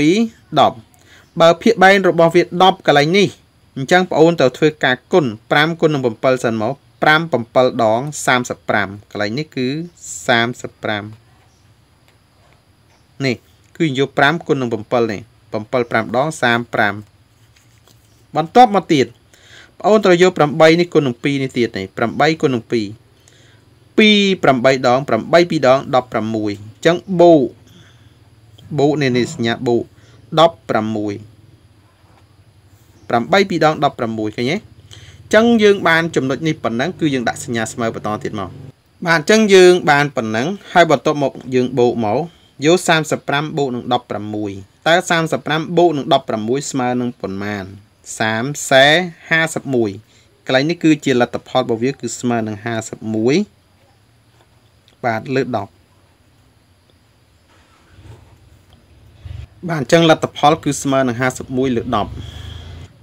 10បើភាគបែងរបស់វា10កន្លែងនេះអញ្ចឹងបងអូនត្រូវធ្វើការគុណ5គុណនឹង7សិនមក 5 7ដង35កន្លែងនេះគឺ35នេះគឺយក5គុណនឹង7នេះ7 5ដង35បន្ទាប់មកទៀតបងអូនត្រូវយក8នេះគុណនឹង2នេះទៀតនេះ8គុណនឹង2 2 8ដង8 2ដង16អញ្ចឹងបូកបូកនេះនេះសញ្ញាបូក16 8 2ដង16ឃើញទេ ចឹងយើងបានចំណុចនេះប៉ុណ្ណឹងគឺយើងដាក់សញ្ញាស្មើបន្តទៀតមកបាទអញ្ចឹងយើងបានប៉ុណ្ណឹងហើយបន្ទាប់មកយើងបូកមកយក35បូកនឹង16តើ35បូកនឹង16ស្មើនឹងប៉ុន្មាន30សេ51កន្លែងនេះគឺជាលទ្ធផលរបស់វាគឺស្មើនឹង51បាទលើ10បាទអញ្ចឹងលទ្ធផលគឺស្មើនឹង51លើ10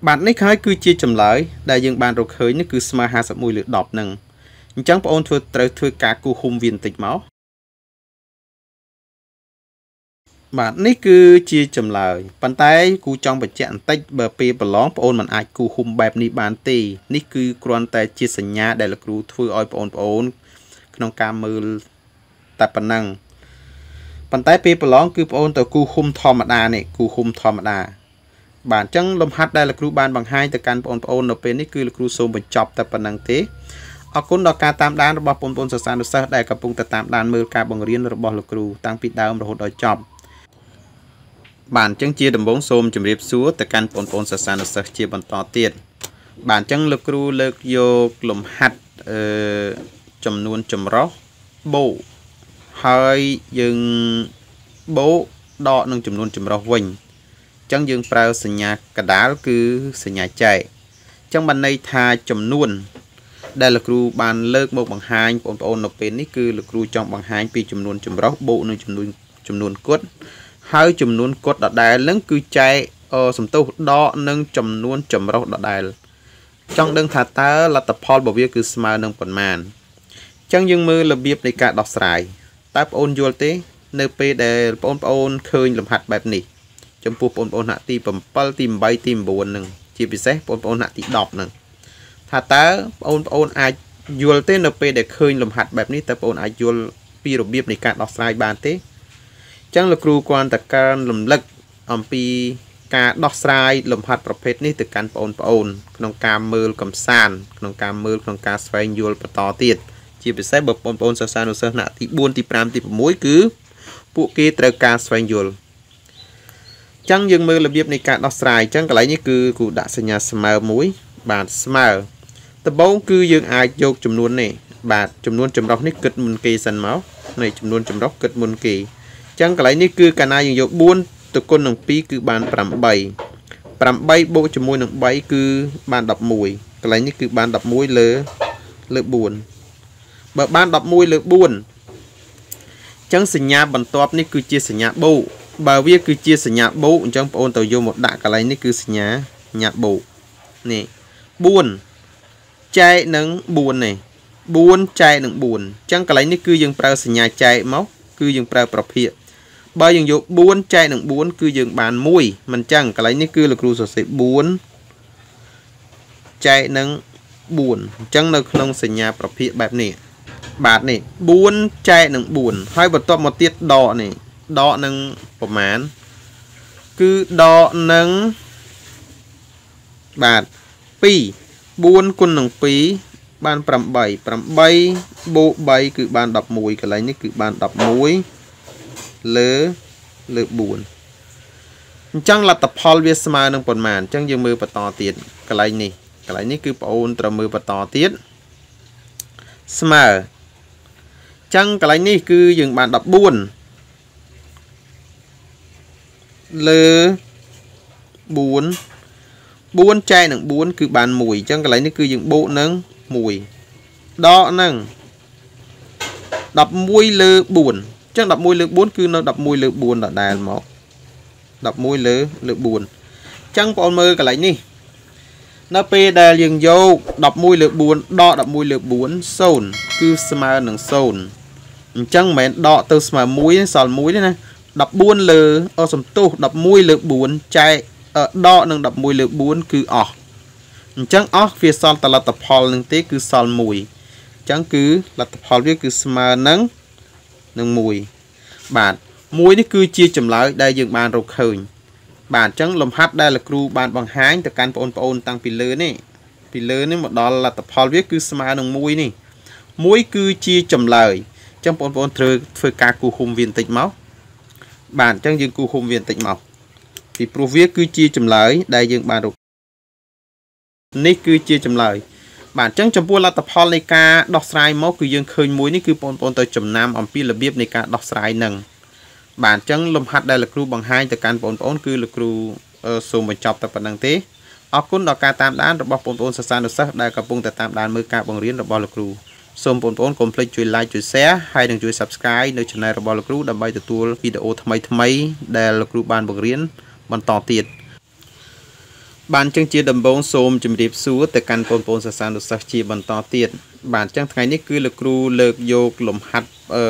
បាទនេះហើយគឺជាចម្លើយដែលយើងបានរកឃើញនេះគឺស្មើ51លើ10ហ្នឹងអញ្ចឹងបងអូនធ្វើត្រូវធ្វើការគូហុំវាបន្តិចមកបាទនេះគឺជាចម្លើយប៉ុន្តែគូចង់បញ្ជាក់បន្តិចបើពេលប្រឡងបងអូនមិនអាចគូហុំបែបនេះបានទេនេះគឺគ្រាន់តែជាសញ្ញាដែលលោកគ្រូធ្វើឲ្យបងប្អូនក្នុងការមើលតែប៉ុណ្ណឹងប៉ុន្តែពេលប្រឡងគឺបងអូនទៅគូហុំធម្មតានេះគូហុំធម្មតា បាទអញ្ចឹងលំហាត់ដែលលោកគ្រូបានបង្ហាញទៅកាន់បងប្អូននៅពេលនេះគឺលោកគ្រូសូមបញ្ចប់តែប៉ុណ្្នឹងទេអរគុណដល់ការតាមដានរបស់បងប្អូនសិស្សានុសិស្សដែលកំពុងតែតាមដានមើលការបង្រៀនរបស់លោកគ្រូតាំងពីដើមរហូតដល់ចប់បាទអញ្ចឹងជាដំបូងសូមជម្រាបសួរទៅកាន់បងប្អូនសិស្សានុសិស្សជាបន្តទៀតបាទអញ្ចឹងលោកគ្រូលើកយកលំហាត់អឺចំនួនចម្រោះបូហើយយើងបូដកនឹងចំនួនចម្រោះវិញ ចឹងយើងប្រើសញ្ញាកដាលគឺសញ្ញាចែកចឹងបានន័យថាចំនួន ដែលលោកគ្រូបានលើកមកបង្ហាញបងប្អូននៅពេលនេះគឺលោកគ្រូចង់បង្ហាញពីចំនួនចម្រុះបូកនឹងចំនួនចំនួនគុតហើយចំនួនគុតដដែលនឹងគឺចែកសំទោសដកនឹងចំនួនចម្រុះដដែលចង់ដឹងថាតើលទ្ធផលរបស់វាគឺស្មើនឹងប៉ុន្មានចឹងយើងមើលរបៀបនៃការដោះស្រាយតើបងប្អូនយល់ទេ នៅពេលដែលបងប្អូនឃើញលំហាត់បែបនេះ ចំពោះបងប្អូនថ្នាក់ទី7ទី8ទី9នឹងជាពិសេសបងប្អូនថ្នាក់ទី10នឹងថាតើបងប្អូនអាចយល់ទេនៅពេលដែលឃើញលំហាត់បែបនេះតើបងប្អូនអាចយល់ពីរបៀបនៃការដោះស្រាយបានទេអញ្ចឹងលោកគ្រូគ្រាន់តែកើនរំលឹកអំពីការដោះស្រាយលំហាត់ប្រភេទនេះទៅកាន់បងប្អូនក្នុងការមើលកំសាន្តក្នុងការមើលក្នុងការស្វែងយល់បន្តទៀតជាពិសេសបើបងប្អូនសិស្សានុសិស្សថ្នាក់ទី4ទី5ទី6គឺពួកគេត្រូវការស្វែងយល់ ចឹងយើងមើលរបៀបនៃការដោះស្រាយចឹងកន្លែងនេះគឺគូដាក់សញ្ញាស្មើមួយបាទស្មើដំបូងគឺយើងអាចយកចំនួននេះបាទចំនួនចម្រុះនេះគិតមុនគេសិនមកនេះចំនួនចម្រុះគិតមុនគេចឹងកន្លែងនេះគឺកាលណាយើងយក4ទៅគុណនឹង2គឺបាន8 8បូកជាមួយនឹង3គឺបាន11កន្លែងនេះគឺបាន11លើលើ4បើបាន11លើ4ចឹងសញ្ញាបន្ទាប់នេះគឺជាសញ្ញាបូក បើវាគឺជាសញ្ញាបូកអញ្ចឹងបងអូនទៅយកមកដាក់កន្លែងនេះគឺសញ្ញាសញ្ញាបូកនេះ4ចែកនឹង4នេះ4ចែកនឹង4អញ្ចឹងកន្លែងនេះគឺយើងប្រើសញ្ញាចែកមកគឺយើងប្រើប្រភេទបើយើងយក4ចែកនឹង4គឺយើងបាន1មិនអញ្ចឹងកន្លែងនេះគឺលោកគ្រូសរសេរ4ចែកនឹង4អញ្ចឹងនៅក្នុងសញ្ញាប្រភេទបែបនេះបាទនេះ4ចែកនឹង4ហើយបន្ទាប់មកទៀតដកនេះ ដកនឹងប្រមាណគឺដកនឹងបាទ2 4គុណនឹង2បាន8 8បូក3គឺបាន11កន្លែងនេះគឺបាន11លើលើ4អញ្ចឹងលទ្ធផលវាស្មើនឹងប៉ុន្មានអញ្ចឹងយើងមើលបន្តទៀតកន្លែងនេះកន្លែងនេះគឺបងអូនត្រូវមើលបន្តទៀតស្មើអញ្ចឹងកន្លែងនេះគឺយើងបាន14 លើ4 4ចែកនឹង4គឺបាន1អញ្ចឹងកន្លែងនេះគឺយើងបូកនឹង1ដកនឹង11លើ4អញ្ចឹង11លើ4គឺនៅ11លើ4ដដែលមក11លើលើ4អញ្ចឹងបងប្អូនមើលកន្លែងនេះនៅពេលដែលយើងយក11លើ4ដក11លើ4 0គឺស្មើនឹង0អញ្ចឹងមិនមែនដកទៅស្មើ1សល់1ទេណា 14លើអូសំទុះ11លើ4ចែកដកនឹង11លើ4គឺអស់អញ្ចឹងអស់វាសល់តលទ្ធផលនឹងទេគឺសល់1អញ្ចឹងគឺលទ្ធផលវាគឺស្មើនឹងនឹង1បាទ1នេះគឺជាចម្លើយដែលយើងបានរកឃើញបាទអញ្ចឹងលំហាត់ដែលលោកគ្រូបានបង្ហាញទៅកាន់បងប្អូនតាំងពីលើនេះពីលើនេះមកដល់លទ្ធផលវាគឺស្មើនឹង1នេះ1គឺជាចម្លើយអញ្ចឹងបងប្អូនត្រូវធ្វើការគូហុំវាបន្តិចមក បាទអញ្ចឹងយើងគូហុំវាបន្តិចមកពីព្រោះវាគឺជាចម្លើយដែលយើងបានរកនេះគឺជាចម្លើយបាទអញ្ចឹងចំពោះលទ្ធផលនៃការដោះស្រាយមកគឺយើងឃើញមួយនេះគឺបងប្អូនទៅចំណាំអំពីរបៀបនៃការដោះស្រាយនឹងបាទអញ្ចឹងលំហាត់ដែលលោកគ្រូបង្ហាញទៅកាន់បងប្អូនគឺលោកគ្រូសូមបញ្ចប់តែប៉ុណ្្នឹងទេអរគុណដល់ការតាមដានរបស់បងប្អូនសិស្សានុសិស្សដែលកំពុងតែតាមដានមើលការបង្រៀនរបស់លោកគ្រូ សូមបងប្អូនកុំភ្លេចជួយ like ជួយ share ហើយនិងជួយ subscribe នៅ channel របស់លោកគ្រូដើម្បីទទួលវីដេអូថ្មីៗដែលលោកគ្រូបានបង្រៀនបន្តទៀតបានចឹងជាដំបូងសូមជម្រាបសួរទៅកាន់បងប្អូនសាសានុសិស្សជាបន្តទៀតបាទចឹងថ្ងៃនេះគឺលោកគ្រូលើកយកលំហាត់អឺ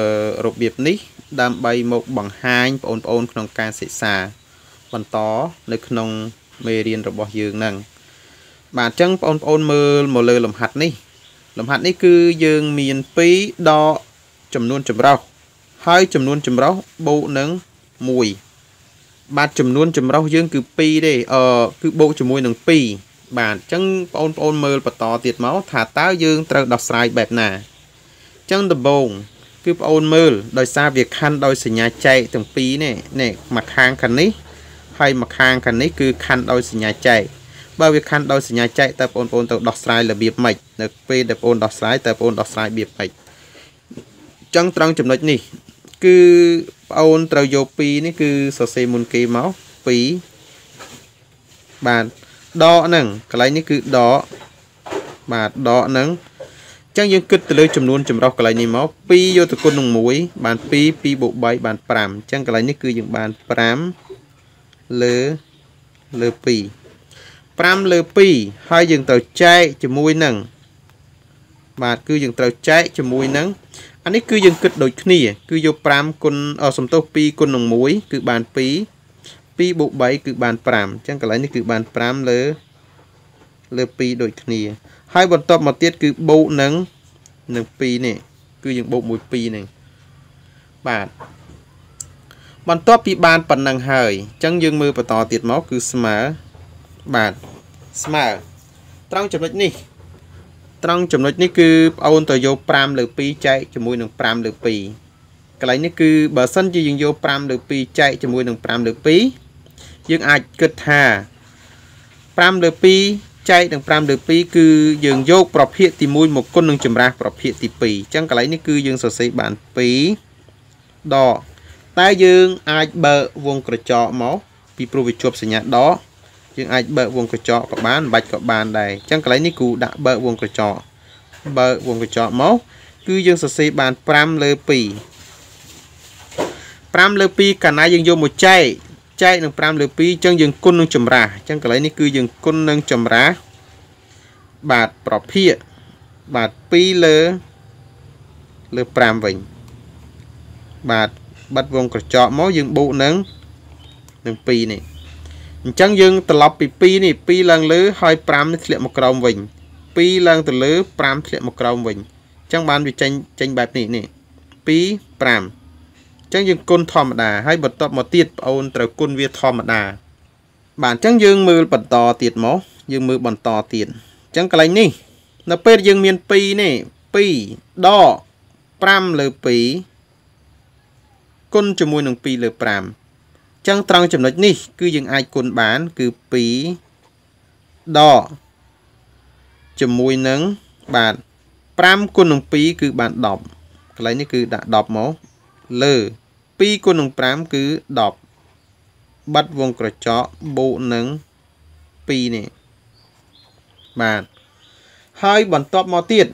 របៀបនេះ ដើម្បីមកបង្ហាញបងប្អូនក្នុងការសិក្សាបន្តនៅក្នុងមេរៀនរបស់យើងហ្នឹងបាទអញ្ចឹងបងប្អូនមើលមកលើលំហាត់នេះ លំហាត់នេះគឺយើងមាន2ដកចំនួនចម្រោះហើយចំនួនចម្រោះបូកនឹង1បាទចំនួនចម្រោះយើងគឺ2ទេអឺគឺបូកជាមួយនឹង2បាទអញ្ចឹងបងប្អូនមើលបន្តទៀតមកថាតើយើងត្រូវដោះស្រាយបែបណាអញ្ចឹងដំបូងគឺបងអូនមើលដោយសារវាខណ្ឌដោយសញ្ញាចែកទាំងពីរនេះនេះមកខាងខាងនេះហើយមកខាងខាងនេះគឺខណ្ឌដោយសញ្ញាចែកបើវាខណ្ឌដោយសញ្ញាចែកតើបងប្អូនទៅដោះស្រាយរបៀបម៉េចនៅពេលដែលបងប្អូនដោះស្រាយតើបងប្អូនដោះស្រាយរបៀបម៉េចចឹងត្រង់ចំណុចនេះ គឺបងអូនត្រូវយក2នេះគឺសរសេរមុនគេមក2បាទដកហ្នឹងកន្លែងនេះគឺដកបាទដកហ្នឹងអញ្ចឹងយើងគិតទៅលើចំនួនចម្រុះកន្លែងនេះមក2យកទៅគុណនឹង1បាន2 2បូក3បាន5អញ្ចឹងកន្លែងនេះគឺយើងបាន5លើលើ2 5លើ2ហើយយើងត្រូវចែកជាមួយនឹង បាទគឺយើងត្រូវចែកជាមួយនឹងអានេះគឺយើងគិតដូចគ្នា គឺយក5គុណសំទោស2គុណនឹង1គឺបាន2 2បូក3គឺបាន5អញ្ចឹងកន្លែងនេះគឺបាន5លើលើ2ដូចគ្នា ហើយបន្ទាប់មកទៀតគឺបូកនឹងនឹង2នេះគឺយើងបូកមួយ2នេះបាទបន្ទាប់ពីបានប៉ុណ្ណឹងហើយអញ្ចឹងយើងមើលបន្តទៀតមកគឺស្មើបាទស្មើត្រង់ចំណុចនេះ ត្រង់ចំណុចនេះគឺប្អូនទៅយក5លើ2ចែកជាមួយនឹង5លើ2កន្លែងនេះគឺបើសិនជាយើងយក5លើ2ចែកជាមួយនឹង5លើ2យើងអាចគិតថា5លើ2ចែកនឹង5លើ2គឺយើងយកប្រភេទទី1មកគុណនឹងចម្រាស់ប្រភេទទី2អញ្ចឹងកន្លែងនេះគឺយើងសរសេរបាន2ដកតែយើងអាចបើកវងក្រចកមកពីព្រោះវាជាប់សញ្ញាដក យើងអាចបើកវងកញ្ចក់ក៏បានបាច់ក៏បានដែរអញ្ចឹងកន្លែងនេះគ្រូដាក់បើកវងកញ្ចក់បើកវងកញ្ចក់មកគឺយើងសរសេរបាន5លើ2 5លើ2កាលណាយើងយកមកចែកចែកនឹង5លើ2អញ្ចឹងយើងគុណនឹងចម្រាស់អញ្ចឹងកន្លែងនេះគឺយើងគុណនឹងចម្រាស់បាទប្រភាគបាទ2លើលើ5វិញបាទបិទវងក្រចកមកយើងបូកនឹងនឹង2នេះ អញ្ចឹងយើងត្រឡប់ពី2នេះ2ឡើងលើហើយ5នេះធ្លាក់មកក្រោមវិញ2ឡើងទៅលើ5ធ្លាក់មកក្រោមវិញអញ្ចឹងបានវាចេញចេញបែបនេះនេះ2 5អញ្ចឹងយើងគុណធម្មតាហើយបន្ទាប់មកទៀតបងអូនត្រូវគុណវាធម្មតាបាទអញ្ចឹងយើងមើលបន្តទៀតមកយើងមើលបន្តទៀតអញ្ចឹងកន្លែងនេះ នៅពេលយើងមាន2នេះ2ដក5លើ2គុណជាមួយនឹង2លើ5 ចឹងត្រង់ចំណុចនេះ គឺយើងអាចគុណបាន គឺ2ដកជាមួយនឹងបាទ5គុណនឹង2គឺបាន10កន្លែងនេះគឺដាក់10មកលើ2គុណនឹង5គឺ10បិទវងក្រចកបូកនឹង2នេះបាទហើយបន្ទាប់មកទៀត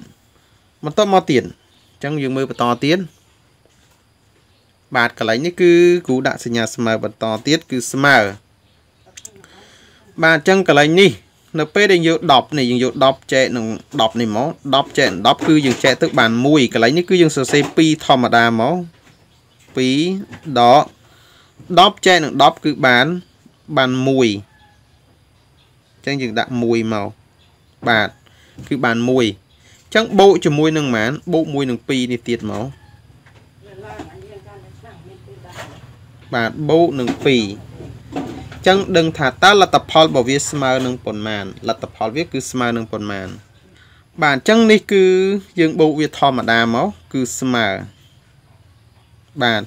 បន្ទាប់មកទៀតអញ្ចឹងយើងមើលបន្តទៀត បាទកន្លែងនេះគឺគ្រូដាក់សញ្ញាស្មើបន្តទៀតគឺស្មើបាទអញ្ចឹងកន្លែងនេះនៅពេលដែលយើង10នេះយើងយក10ចែកនឹង10នេះមក10ចែក10គឺយើងចែកទៅបាន1កន្លែងនេះគឺយើងសរសេរ2ធម្មតាមក2ដក10ចែកនឹង10គឺបានបាន1អញ្ចឹងយើងដាក់1មកបាទគឺបាន1អញ្ចឹងបូកជាមួយនឹងប៉ុន្មានបូក1នឹង2នេះទៀតមក បាទបូកនឹង2ចឹងដឹងថាតើលទ្ធផលរបស់វាស្មើនឹងប៉ុន្មានលទ្ធផលវាគឺស្មើនឹងប៉ុន្មាន បាទអញ្ចឹងនេះគឺយើងបូកវាធម្មតាមកគឺស្មើបាទ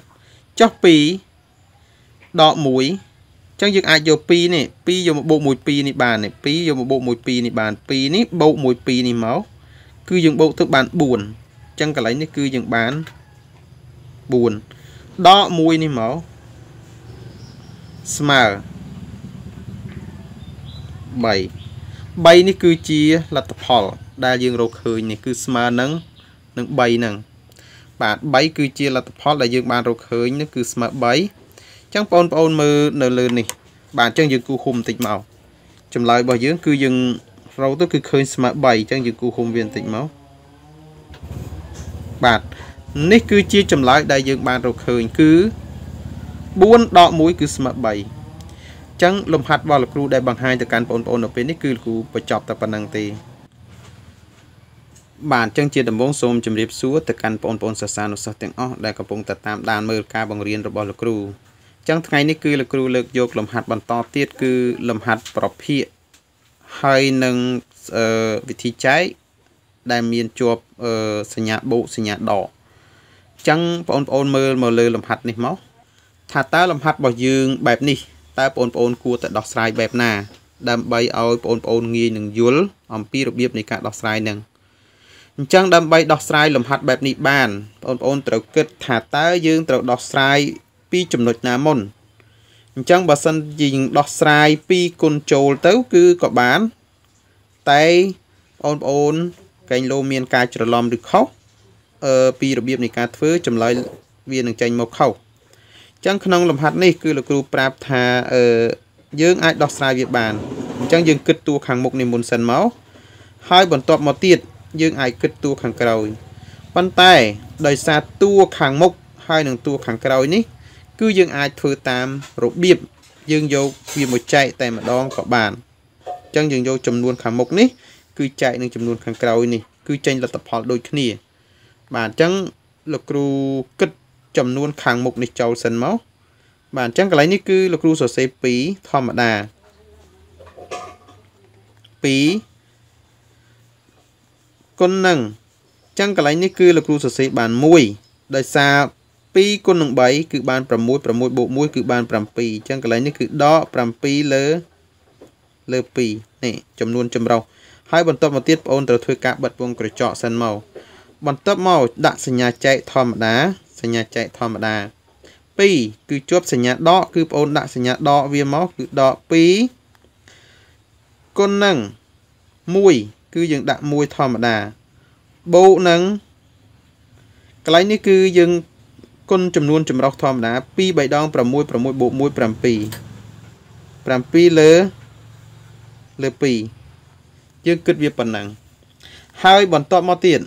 ចុះ2ដក1ចឹងយើងអាចយក2នេះ2យកមកបូក1 2នេះបាននេះ2យកមកបូក1 2នេះបាន2នេះបូក1 2នេះមកគឺយើងបូកទៅបាន4ចឹងកន្លែងនេះគឺយើងបាន4ដក1នេះមក ស្មើ3 3នេះគឺជាលទ្ធផល ដែលយើងរកឃើញនេះគឺស្មើនឹងនឹង3ហ្នឹងបាទ3គឺជាលទ្ធផលដែលយើងបានរកឃើញនេះគឺស្មើ3អញ្ចឹងបងប្អូនមើលនៅលើនេះ បាទអញ្ចឹងយើងគូឃុំបន្តិចមកចម្លើយរបស់យើងគឺយើងរកទៅគឺឃើញស្មើ3អញ្ចឹងយើងគូឃុំវាបន្តិចមកបាទនេះគឺជាចម្លើយដែលយើងបានរកឃើញគឺ 4ដក1គឺស្មើ3អញ្ចឹងលំហាត់របស់លោកគ្រូដែលបង្ហាញទៅកាន់បងប្អូននៅពេលនេះគឺលោកគ្រូបញ្ចប់តែប៉ុណ្្នឹងទេបាទអញ្ចឹងជាដំបូងសូមជម្រាបសួរទៅកាន់បងប្អូនសិស្សានុសិស្សទាំងអស់ដែលកំពុងតែតាមដានមើលការបង្រៀនរបស់លោកគ្រូអញ្ចឹងថ្ងៃនេះគឺលោកគ្រូលើកយកលំហាត់បន្តទៀតគឺលំហាត់ប្រភាគហើយនឹងវិធីចែកដែលមានជាប់សញ្ញាបូកសញ្ញាដកអញ្ចឹងបងប្អូនមើលមកលើលំហាត់នេះមក ថាតើលំហាត់របស់យើងបែបនេះតើបងប្អូនគួរតែដោះស្រាយបែបណា ដើម្បីឲ្យបងប្អូនងាយនឹងយល់អំពីរបៀបនៃការដោះស្រាយនឹងអញ្ចឹងដើម្បីដោះស្រាយលំហាត់បែបនេះបានបងប្អូនត្រូវគិតថាតើយើងត្រូវដោះស្រាយពីចំណុចណាមុនអញ្ចឹងបើសិនជាយើងដោះស្រាយពីគុណចូលទៅ គឺក៏បាន តែបងប្អូនកែងលោមានការច្រឡំឬខុសអឺពីរបៀបនៃការធ្វើចម្លើយវានឹងចេញមកខុស ចឹងក្នុងលំហាត់នេះគឺលោកគ្រូប្រាប់ថាអឺយើងអាចដោះស្រាយវាបានអញ្ចឹងយើងគិតតួខាងមុខនេះមុនសិនមកហើយបន្ទាប់មកទៀតយើងអាចគិតតួខាងក្រោយប៉ុន្តែដោយសារតួខាងមុខហើយនឹងតួខាងក្រោយនេះ គឺយើងអាចធ្វើតាមរបៀបយើងយកវាមកចែកតែម្ដងក៏បានអញ្ចឹងយើងយកចំនួនខាងមុខនេះគឺចែកនឹងចំនួនខាងក្រោយនេះគឺចេញលទ្ធផលដូចគ្នា បាទអញ្ចឹងលោកគ្រូគិត ចំនួនខាងមុខនេះចូលសិនមកបាទអញ្ចឹងកន្លែងនេះគឺលោកគ្រូសរសេរ2ធម្មតា2គុណនឹងអញ្ចឹងកន្លែងនេះគឺលោកគ្រូសរសេរបាន1ដោយសារ2គុណនឹង3គឺបាន6 6បូក1គឺបាន7អញ្ចឹងកន្លែងនេះគឺដក7លើលើ2នេះចំនួនចម្រុះហើយបន្ទាប់មកទៀតបងអូនត្រូវធ្វើការបិទវងក្រចកសិនមកបន្ទាប់មកដាក់សញ្ញាចែកធម្មតា សញ្ញាចែកធម្មតា2គឺជាប់សញ្ញាដកគឺបងអូនដាក់សញ្ញាដកវាមកគឺដក2គុណនឹង1គឺយើងដាក់1ធម្មតាបូកនឹងកន្លែងនេះគឺយើងគុណចំនួនចម្រុះធម្មតា2 3ដង6 6បូក1 7 7លើលើ2យើងគិតវាប៉ុណ្ណឹងហើយបន្ទាប់មកទៀត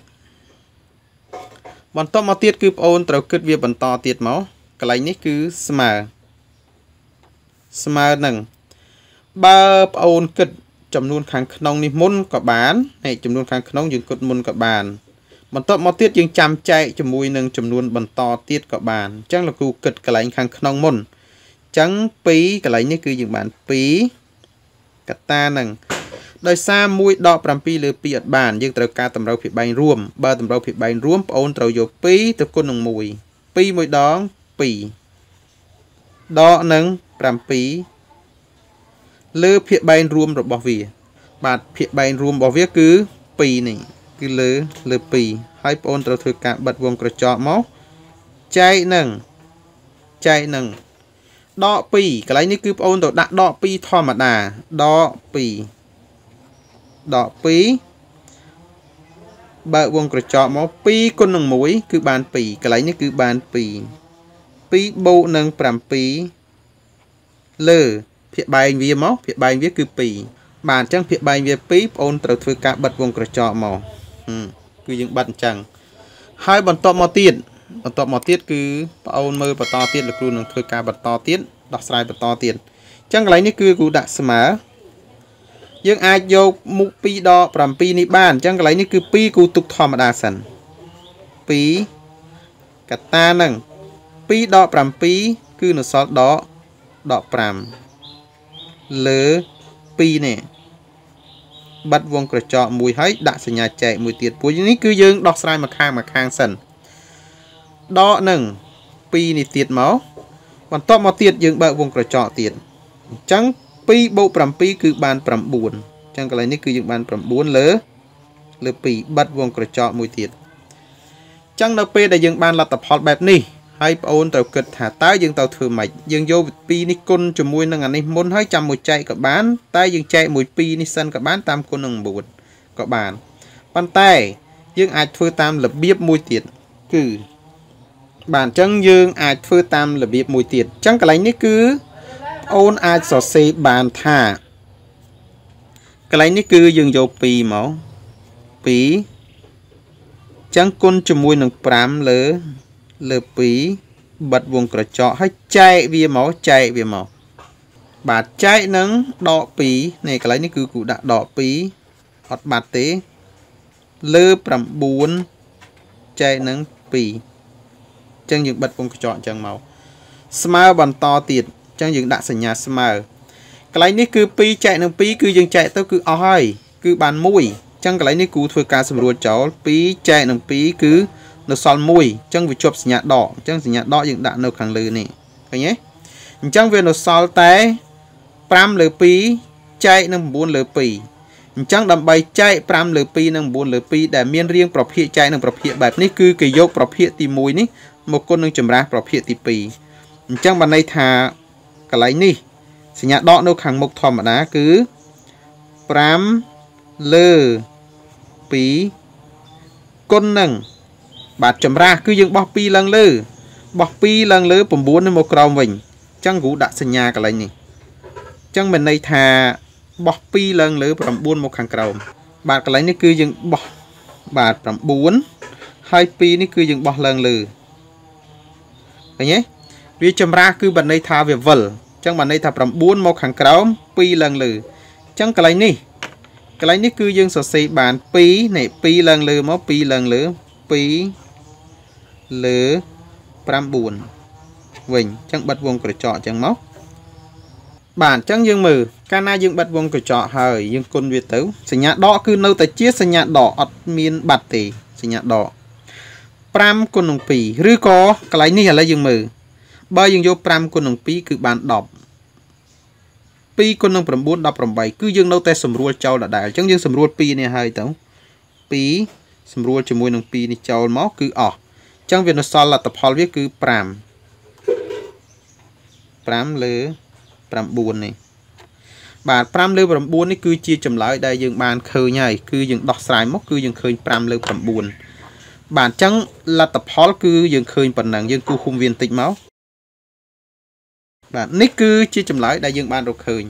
បន្ទាប់មកទៀតគឺប្អូនត្រូវគិតវាបន្តទៀតមកកន្លែងនេះគឺស្មើស្មើនឹងបើប្អូនគិតចំនួនខាងក្នុងនេះមុនក៏បានហើយចំនួនខាងក្នុងយើងគិតមុនក៏បានបន្ទាប់មកទៀតយើងចាំចែកជាមួយនឹងចំនួនបន្តទៀតក៏បានអញ្ចឹងលោកគ្រូគិតកន្លែងខាងក្នុងមុនអញ្ចឹង2កន្លែងនេះគឺយើងបាន2កតានឹង ដោយសារ1ដក7លើ2អត់បានយើងត្រូវការតម្រូវភាពបែងរួមបើតម្រូវភាពបែងរួមបងអូនត្រូវយក2ទៅគុណនឹង1 2មួយដង2ដកនឹង7លើភាគបែងរួមរបស់វា បាទភាគបែងរួមរបស់វាគឺ2នេះគឺលើលើ2ហើយបងអូនត្រូវធ្វើការបិទវងក្រចកមកចែកនឹងចែកនឹងដក2កន្លែងនេះគឺបងអូនទៅដាក់ដក2ធម្មតាដក2 ដក2បើកវងក្រចកមក2គុណនឹង1គឺបាន2កន្លែងនេះគឺបាន2 2បូកនឹង7លើភាគបែងវាមកភាគបែងវាគឺ2បាទអញ្ចឹងភាគបែងវា2បងអូនត្រូវធ្វើការបិទវងក្រចកមកគឺយើងបិទអញ្ចឹងហើយបន្ទាប់មកទៀតបន្ទាប់មកទៀតគឺបងអូនមើលបន្តទៀតលោកគ្រូនឹងធ្វើការបន្តទៀតដោះស្រាយបន្តទៀតអញ្ចឹងកន្លែងនេះគឺគ្រូដាក់ស្មើ យើងអាចយកមុខ2ដក7នេះបានអញ្ចឹងកន្លែងនេះគឺ2គូទុកធម្មតាសិន2កតានឹង2ដក7គឺនៅសល់ដកដក5លើ2នេះបិទវងក្រចកមួយហើយដាក់សញ្ញាចែកមួយទៀតពួកនេះគឺយើងដោះស្រាយមកខាងមកខាងសិនដកនឹង2នេះទៀតមកបន្ទាប់មកទៀតយើងបើកវងក្រចកទៀតអញ្ចឹង 2បូក7គឺបាន9អញ្ចឹងកន្លែងនេះគឺយើងបាន9លើលើ2បិទវងក្រចកមួយទៀតអញ្ចឹងនៅពេលដែលយើងបានលទ្ធផលបែបនេះហើយបងអូនត្រូវគិតថាតើយើងត្រូវធ្វើម៉េចយើងយក2នេះគុណជាមួយនឹងអានេះមុនហើយចាំមួយចែកក៏បាន តែយើងចែកមួយ2នេះសិនក៏បានតាមគុណនឹង9ក៏បានប៉ុន្តែយើងអាចធ្វើតាមរបៀបមួយទៀតគឺ បាទអញ្ចឹងយើងអាចធ្វើតាមរបៀបមួយទៀតអញ្ចឹងកន្លែងនេះគឺ អូនអាចសរសេរបានថាកន្លែងនេះគឺយើងយក2មក2អញ្ចឹងគុណជាមួយនឹង5លើលើ2បិទវងក្រចកហើយចែកវាមកចែកវាមកបាទចែកនឹងដក2នេះកន្លែងនេះគឺគូដាក់ដក2អត់បាត់ទេលើ9ចែកនឹង2អញ្ចឹងយើងបិទពងកញ្ចក់អញ្ចឹងមកស្មើបន្តទៀតអញ្ចឹងយើងដាក់សញ្ញាស្មើកន្លែងនេះគឺ2ចែកនឹង2គឺយើងចែកទៅគឺអស់ហើយគឺបាន1អញ្ចឹងកន្លែងនេះគូធ្វើការសម្រួលចោល2ចែកនឹង2គឺនៅសល់1អញ្ចឹងវាជាប់សញ្ញាដកអញ្ចឹងសញ្ញាដកយើងដាក់នៅខាងលើនេះឃើញទេអញ្ចឹងវានៅសល់តែ5លើ2ចែកនឹង9លើ2អញ្ចឹងដើម្បីចែក5លើ2និង9លើ2ដែលមានរៀងប្រភេទចែកនឹងប្រភេទបែបនេះគឺគេយកប្រភេទទី1នេះមកគុណនឹងចម្រាស់ប្រភេទទី2អញ្ចឹងបានន័យថា កន្លែងនេះសញ្ញាដកនៅខាងមុខធម្មតាគឺ5លើ2គុណនឹងបាទចម្រាស់គឺយើងបោះ2ឡើងលើបោះ2ឡើងលើ9នេះមកក្រោមវិញអញ្ចឹងគ្រូដាក់សញ្ញាកន្លែងនេះអញ្ចឹងមានន័យថាបោះ2ឡើងលើ9មកខាងក្រោមបាទកន្លែងនេះគឺយើងបោះបាទ9ហើយ2នេះគឺយើងបោះឡើងលើឃើញទេ វាចម្រាស់គឺបានន័យថាវាវិលអញ្ចឹងបានន័យថា9មកខាងក្រោម2ឡើងលើអញ្ចឹងកន្លែងនេះកន្លែងនេះគឺយើងសរសេរបាន2នេះ2ឡើងលើមក2ឡើងលើ2លើ9វិញអញ្ចឹងបិទវងក្រចកអញ្ចឹងមកបាទអញ្ចឹងយើងមើលកាលណាយើងបិទវងកញ្ចក់ហើយយើងគុណវាទៅសញ្ញាដកគឺនៅតែជាសញ្ញាដកអត់មានបាត់ទេសញ្ញាដក5គុណនឹង2ឬក៏កន្លែងនេះឥឡូវយើងមើល បើយើងយក5គុណនឹង2គឺបាន10 2គុណនឹង9 18គឺយើងនៅតែសម្រួលចោលដដែលអញ្ចឹងយើងសម្រួល2នេះហើយទៅ2សម្រួលជាមួយនឹង2នេះចោលមកគឺអស់អញ្ចឹងវានៅសល់លទ្ធផលវាគឺ5 5លើ9នេះបាទ5លើ9នេះគឺជាចម្លើយដែលយើងបានឃើញហើយគឺយើងដោះស្រាយមកគឺយើងឃើញ5លើ9បាទអញ្ចឹងលទ្ធផលគឺយើងឃើញប៉ុណ្ណឹងយើងគូឃុំវាបន្តិចមក បាទនេះគឺជាចម្លើយដែលយើងបានរកឃើញ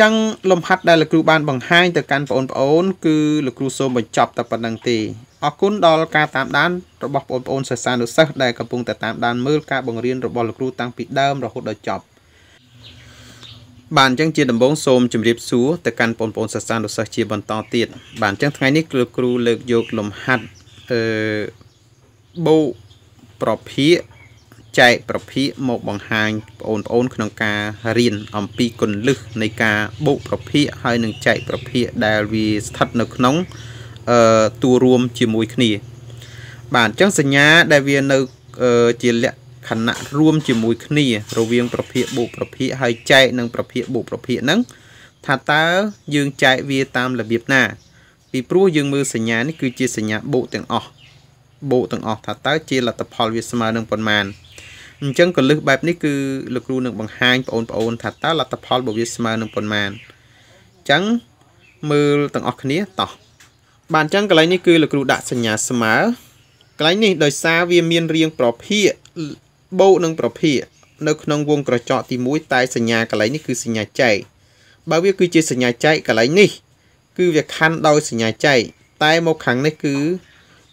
ចឹងលំហាត់ដែលលោកគ្រូបានបង្ហាញទៅកាន់បងប្អូន គឺលោកគ្រូសូមបញ្ចប់តែប៉ុណ្្នឹងទេអរគុណដល់ការតាមដានរបស់បងប្អូនសិស្សានុសិស្សដែលកំពុងតែតាមដានមើលការបង្រៀនរបស់លោកគ្រូតាំងពីដើមរហូតដល់ចប់បាទអញ្ចឹងជាដំបូងសូមជម្រាបសួរទៅកាន់បងប្អូនសិស្សានុសិស្សជាបន្តទៀតបាទអញ្ចឹងថ្ងៃនេះលោកគ្រូលើកយកលំហាត់អឺបូប្រភាគ ចែកប្រភាគមកបង្ហាញបងប្អូនក្នុងការរៀនអំពីគន្លឹះនៃការបូកប្រភាគហើយនឹងចែកប្រភាគដែលវាស្ថិតនៅក្នុងអឺតួរួមជាមួយគ្នា បាទអញ្ចឹងសញ្ញាដែលវានៅជាលក្ខណៈរួមជាមួយគ្នា រវាងប្រភាគបូកប្រភាគហើយចែកនឹងប្រភាគបូកប្រភាគហ្នឹងថាតើយើងចែកវាតាមរបៀបណា ពីព្រោះយើងមើលសញ្ញានេះគឺជាសញ្ញាបូកទាំងអស់បូកទាំងអស់ថាតើជាលទ្ធផលវាស្មើនឹងប៉ុន្មាន អញ្ចឹងកលឹះបែបនេះគឺលោកគ្រូនឹងបង្ហាញបងប្អូនថាតើលទ្ធផលរបស់វាស្មើនឹងប៉ុន្មានអញ្ចឹងមើលទាំងអស់គ្នាតោះបាទអញ្ចឹងកន្លែងនេះគឺលោកគ្រូដាក់សញ្ញាស្មើកន្លែងនេះដោយសារវាមានរាងប្រភាគបូកនឹងប្រភាគនៅក្នុងវងក្រចកទី1តែសញ្ញាកន្លែងនេះគឺសញ្ញាចែកបើវាគឺជាសញ្ញាចែកកន្លែងនេះ គឺវាខណ្ឌដោយសញ្ញាចែកតែមកខាងនេះគឺ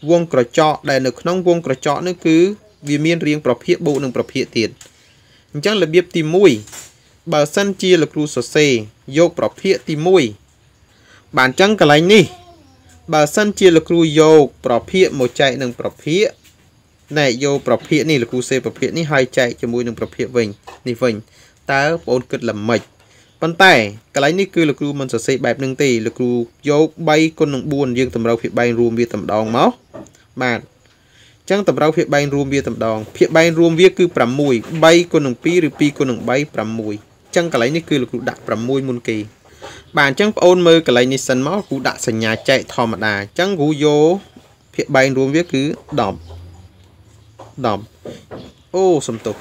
វងក្រចកដែលនៅក្នុងវងក្រចកនេះគឺ វាមានរាងប្រភាគបូកនឹងប្រភាគទៀតអញ្ចឹងរបៀបទី1បើសិនជាលោកគ្រូសរសេរយកប្រភាគទី1បានអញ្ចឹងកន្លែងនេះ បើសិនជាលោកគ្រូយកប្រភាគមកចែកនឹងប្រភាគណែយកប្រភាគនេះលោកគ្រូសេប្រភាគនេះហើយចែកជាមួយនឹងប្រភាគវិញនេះវិញតើបងអូនគិតល្មិចប៉ុន្តែកន្លែងនេះគឺលោកគ្រូមិនសរសេរបែបនឹងទេលោកគ្រូយក3គុណនឹង4យើងតម្រូវភាគបែងរួមវាតែម្ដងមកបាទ ចឹងតម្រូវភាគបែងរួមវាតែម្ដងភាគបែងរួមវាគឺ6 3គុណនឹង2ឬ2គុណនឹង3 6ចឹងកន្លែងនេះគឺលោកគ្រូដាក់6មុនគេបាទអញ្ចឹងបងអូនមើលកន្លែងនេះសិនមកគ្រូដាក់សញ្ញាចែកធម្មតាអញ្ចឹងគ្រូយកភាគបែងរួមវាគឺ10 10អូសំទុះ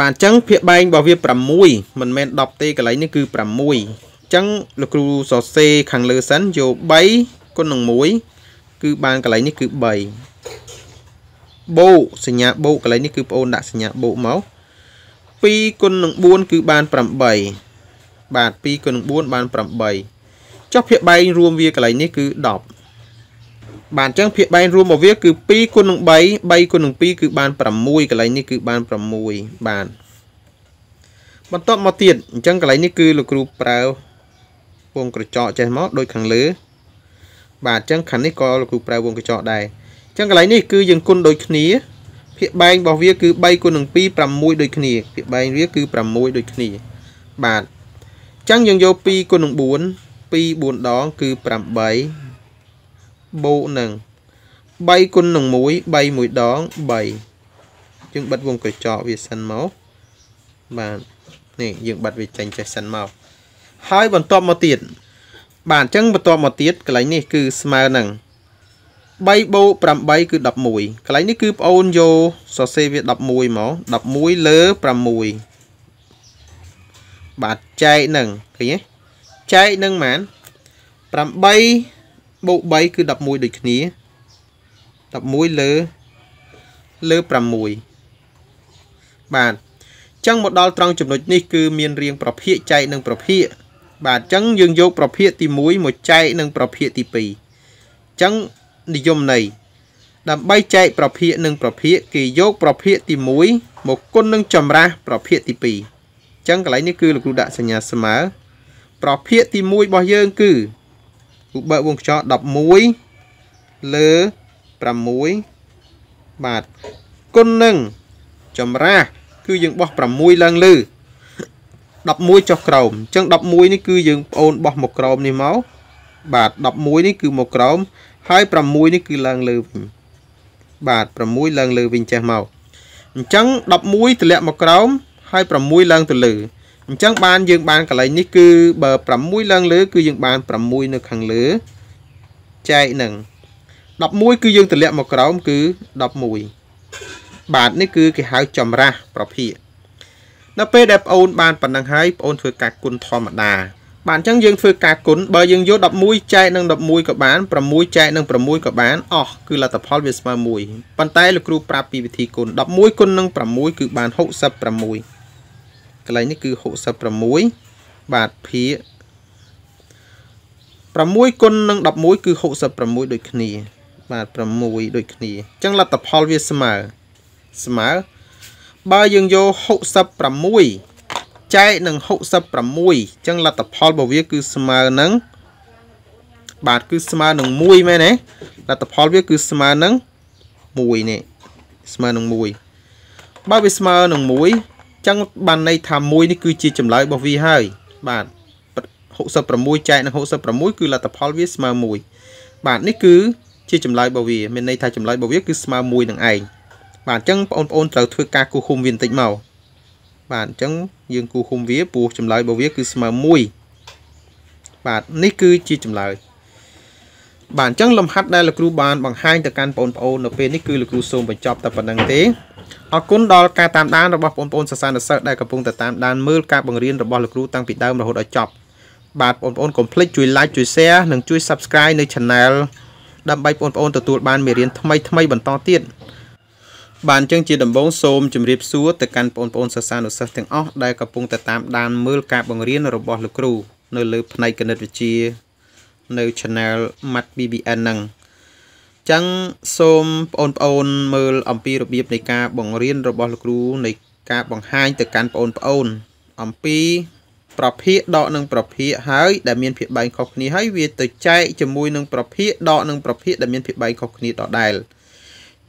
បាទអញ្ចឹងភាគបែងរបស់វា6មិនមែន10ទេកន្លែងនេះគឺ6អញ្ចឹងលោកគ្រូសរសេរខាងលើសិនយក3គុណនឹង1គឺបានកន្លែងនេះគឺ3 បូកសញ្ញាបូកកន្លែងនេះគឺបងអូនដាក់សញ្ញាបូកមក2គុណនឹង4គឺបាន8បាទ2គុណនឹង4បាន8ចុះភាគបែងរួមវាកន្លែងនេះគឺ10បាទអញ្ចឹងភាគបែងរួមរបស់វាគឺ2គុណនឹង3 3គុណនឹង2គឺបាន6កន្លែងនេះគឺបាន6បាទបន្ទាប់មកទៀតអញ្ចឹងកន្លែងនេះគឺលោកគ្រូប្រើវងក្រចកចេះមកដូចខាងលើ បាទអញ្ចឹងខាងនេះក៏លោកគ្រូប្រើវងក្រចកដែរអញ្ចឹងកន្លែងនេះគឺយើងគុណដូចគ្នា ភាគបែងរបស់វាគឺ3គុណនឹង2 6ដូចគ្នា ភាគបែងវាគឺ6ដូចគ្នា បាទអញ្ចឹងយើងយក2គុណនឹង4 2 4ដងគឺ8បូកនឹង3គុណនឹង1 3មួយដង3យើងបិទវងកញ្ចក់វាសិនមកបាទនេះយើងបិទវាចេញចេះសិនមកហើយបន្ទាប់មកទៀតបាទអញ្ចឹងបន្ទាប់មកទៀតកន្លែងនេះគឺស្មើនឹង 3បូក8គឺ11កន្លែងនេះគឺប្អូនយកសរសេរវា11មក11លើ6បាទចែកនឹងឃើញទេចែកនឹងហ្មង8បូក3គឺ11ដូចគ្នា11លើលើ6បាទចឹងមកដល់ត្រង់ចំណុចនេះគឺមានរៀងប្រភាគចែកនឹងប្រភាគបាទចឹងយើងយកប្រភាគទី1មកចែកនឹងប្រភាគទី2ចឹង និយមន័យដើម្បីចែកប្រភាគនឹងប្រភាគគេយកប្រភាគទី1មកគុណនឹងចម្រាស់ប្រភាគទី2ចឹងកន្លែងនេះគឺលោកគ្រូដាក់សញ្ញាស្មើ ប្រភាគទី1របស់យើងគឺគូបើកវងខ្យល់11លើ6បាទគុណនឹងចម្រាស់គឺយើងបោះ6ឡើងលើ11ចុះក្រោមអញ្ចឹង11នេះគឺយើងប្អូនបោះមកក្រោមនេះមកបាទ11នេះគឺមកក្រោម ហើយ6នេះគឺឡើងលើវិញបាទ6ឡើងលើវិញចេះមកអញ្ចឹង11តម្លាក់មកក្រោមហើយ6ឡើងទៅលើអញ្ចឹងបានយើងបានកន្លែងនេះគឺបើ6ឡើងលើគឺយើងបាន6នៅខាងលើចែកនឹង11គឺយើងតម្លាក់មកក្រោមគឺ11បាទនេះគឺគេហៅចម្រាស់ប្រភាគនៅពេលដែលប្អូនបានប៉ុណ្ណឹងហើយប្អូនធ្វើការគុណធម្មតា បាទអញ្ចឹងយើងធ្វើការគុណបើយើងយក11ចែកនឹង11ក៏បាន6ចែកនឹង6ក៏បានអស់គឺលទ្ធផលវាស្មើ1ប៉ុន្តែលោកគ្រូប្រាប់ពីវិធីគុណ11គុណនឹង6គឺបាន66កន្លែងនេះគឺ66បាទភាគ6គុណនឹង11គឺ66ដូចគ្នា បាទ6ដូចគ្នាអញ្ចឹងលទ្ធផលវាស្មើស្មើបើយើងយក66 ចែកនឹង66អញ្ចឹងលទ្ធផលរបស់វាគឺស្មើនឹងបាទគឺស្មើនឹង1មែនទេលទ្ធផលវាគឺស្មើនឹង1នេះស្មើនឹង1បើវាស្មើនឹង1ចឹងបានន័យថា1នេះគឺជាចម្លើយរបស់វាហើយបាទ66ចែកនឹង66គឺលទ្ធផលវាស្មើ1បាទនេះគឺជាចម្លើយរបស់វាមានន័យថាចម្លើយរបស់វាគឺស្មើ1នឹងឯងបាទអញ្ចឹងបងប្អូនត្រូវធ្វើការគូសឃុំវាបន្តិចមក បាទអញ្ចឹងយើងគូសឃុំវាព្រោះចម្លើយរបស់វាគឺស្មើ1បាទនេះគឺជាចម្លើយបាទអញ្ចឹងលំហាត់ដែលលោកគ្រូបានបង្ហាញទៅកាន់បងប្អូននៅពេលនេះគឺលោកគ្រូសូមបញ្ចប់តែប៉ុណ្្នឹងទេអរគុណដល់ការតាមដានរបស់បងប្អូនសិស្សានុសិស្សដែលកំពុងតែតាមដានមើលការបង្រៀនរបស់លោកគ្រូតាំងពីដើមរហូតដល់ចប់បាទបងប្អូនកុំភ្លេចជួយ like ជួយ share និងជួយ subscribe នៅ channel ដើម្បីបងប្អូនទទួលបានមេរៀនថ្មីថ្មីបន្តទៀត បានចឹងជាដំបូងសូមជម្រាបសួរទៅកាន់បងប្អូនសិស្សានុសិស្សទាំងអស់ដែលកំពុងតែតាមដានមើលការបង្រៀនរបស់លោកគ្រូ នៅលើផ្នែកគណិតវិទ្យានៅ channel Mat BBN ហ្នឹងចឹងសូមបងប្អូនមើលអំពីរបៀបនៃការបង្រៀនរបស់លោកគ្រូនៃការបង្ហាញទៅកាន់បងប្អូន អំពីប្រភេទដកនិងប្រភេទហើយដែលមានភាពបែងខុសគ្នាហើយវាទៅចែកជាមួយនឹងប្រភេទដកនិងប្រភេទដែលមានភាពបែងខុសគ្នាដដែល